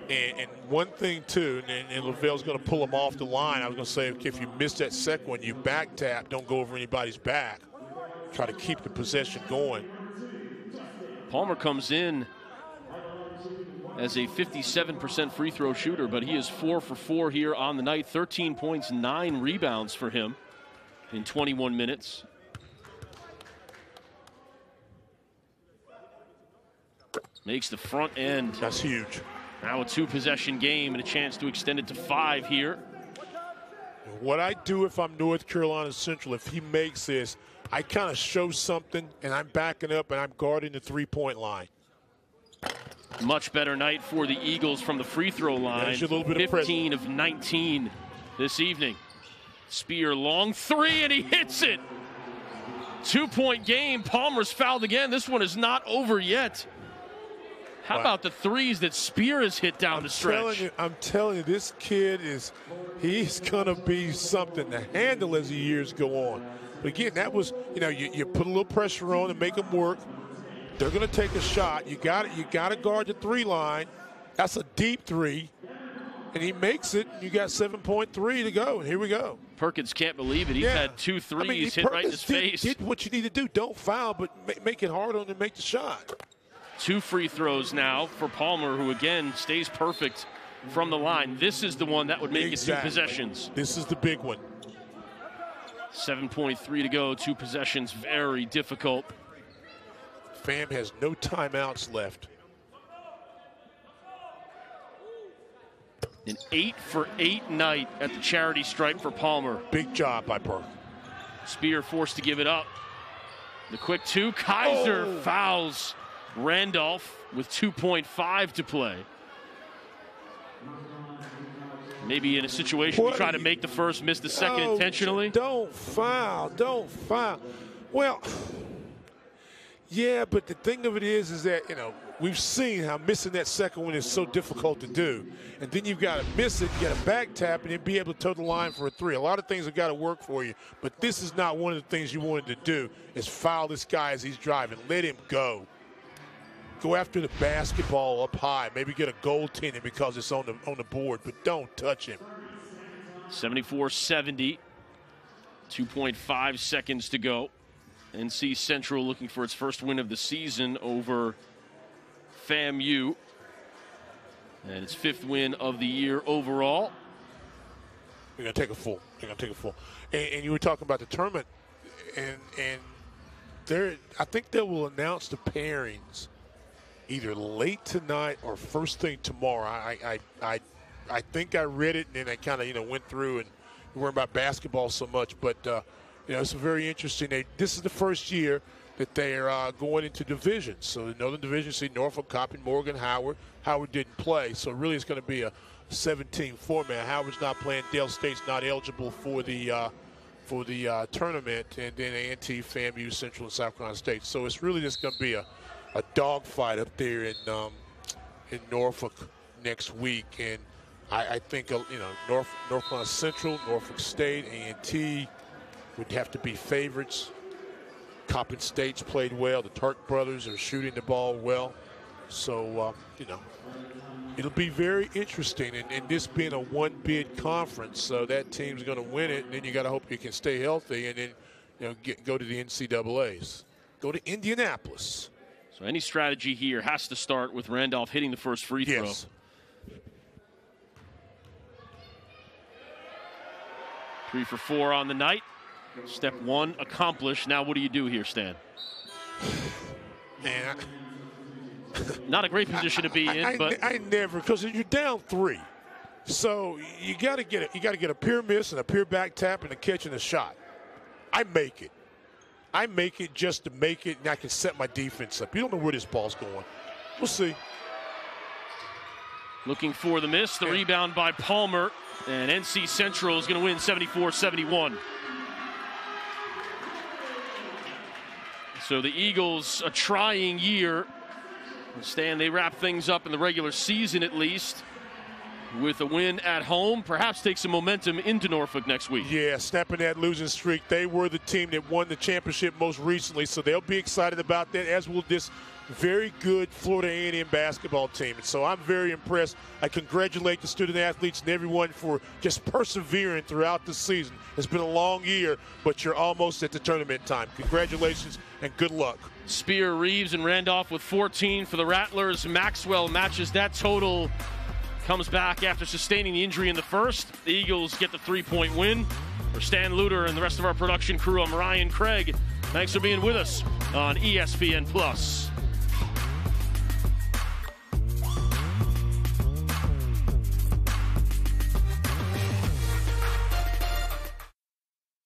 And, and one thing too, and, and LeVelle's going to pull him off the line. I was going to say, if you miss that second one, you back tap. Don't go over anybody's back. Try to keep the possession going. Palmer comes in as a 57% free throw shooter, but he is four for four here on the night. 13 points, nine rebounds for him in 21 minutes. Makes the front end. That's huge. Now a two possession game and a chance to extend it to five here. What I do if I'm North Carolina Central, if he makes this, I kind of show something and I'm backing up and I'm guarding the three point line. Much better night for the Eagles from the free throw line. 15 of, of 19 this evening. Speer long three and he hits it. Two point game. Palmer's fouled again. This one is not over yet. How about the threes that Speer has hit down I'm the stretch? Telling you, I'm telling you, this kid is, he's going to be something to handle as the years go on. But again, that was, you know, you, you put a little pressure on and make them work. They're going to take a shot. You got it. You got to guard the three line. That's a deep three, and he makes it. You got 7.3 to go, and here we go. Perkins can't believe it. He's yeah. had two threes I mean, hit Perkins right in his did, face. Did what you need to do. Don't foul, but make it hard on him to make the shot. Two free throws now for Palmer, who again stays perfect from the line. This is the one that would make exactly. it two possessions. This is the big one. 7.3 to go, two possessions, very difficult. FAM has no timeouts left. An eight for eight night at the charity stripe for Palmer. Big job by Burke. Speer forced to give it up. The quick two, Keyser oh. fouls Randolph with 2.5 to play. Maybe in a situation what we try to make the first, miss the second oh, intentionally. Don't foul. Don't foul. Well, yeah, but the thing of it is, is that, you know, we've seen how missing that second one is so difficult to do. And then you've got to miss it, you got to back tap, and then be able to toe the line for a three. A lot of things have got to work for you, but this is not one of the things you wanted to do is foul this guy as he's driving. Let him go go after the basketball up high. Maybe get a goaltending because it's on the on the board, but don't touch him. 74-70. 2.5 seconds to go. NC Central looking for its first win of the season over FAMU. And its fifth win of the year overall. They're going to take a full. They're going to take a full. And, and, you were talking about the tournament, and and there, I think they will announce the pairings either late tonight or first thing tomorrow. I I I, I think I read it and then I kind of you know went through and worried about basketball so much, but uh, you know, it's very interesting. They, this is the first year that they're uh, going into divisions. So the Northern Division, see Norfolk, Coppin, Morgan, Howard. Howard didn't play, so really it's going to be a 17 format. Howard's not playing. Dale State's not eligible for the uh, for the uh, tournament, and then A&T, FAMU, Central, and South Carolina State. So it's really just going to be a, a dogfight up there in um, in Norfolk next week, and I, I think uh, you know North Carolina Central, Norfolk State, A&T would have to be favorites. Coppin State's played well. The Turk brothers are shooting the ball well. So, uh, you know, it'll be very interesting. And, and this being a one bid conference, so that team's going to win it. And then you got to hope you can stay healthy and then, you know, get, go to the NCAAs. Go to Indianapolis. So any strategy here has to start with Randolph hitting the first free throw. Yes. Three for four on the night. Step one accomplished. Now, what do you do here, Stan? Man, Not a great position to be in, I, but I, I never because you're down three, so you got to get it. You got to get a pure miss and a pure back tap and a catch and a shot. I make it. I make it just to make it, and I can set my defense up. You don't know where this ball's going. We'll see. looking for the miss. The rebound by Palmer. And NC Central is going to win 74 71. So the Eagles, a trying year. Stan, they wrap things up in the regular season at least with a win at home. Perhaps take some momentum into Norfolk next week. Yeah, snapping that losing streak. They were the team that won the championship most recently, so they'll be excited about that, as will this very good Florida A&M basketball team. And so I'm very impressed. I congratulate the student athletes and everyone for just persevering throughout the season. It's been a long year, but you're almost at the tournament time. Congratulations and good luck. Speer, Reaves, and Randolph with 14 for the Rattlers. Maxwell matches that total. Comes back after sustaining the injury in the first. The Eagles get the three point win. For Stan Luter and the rest of our production crew, I'm Ryan Craig. Thanks for being with us on ESPN Plus.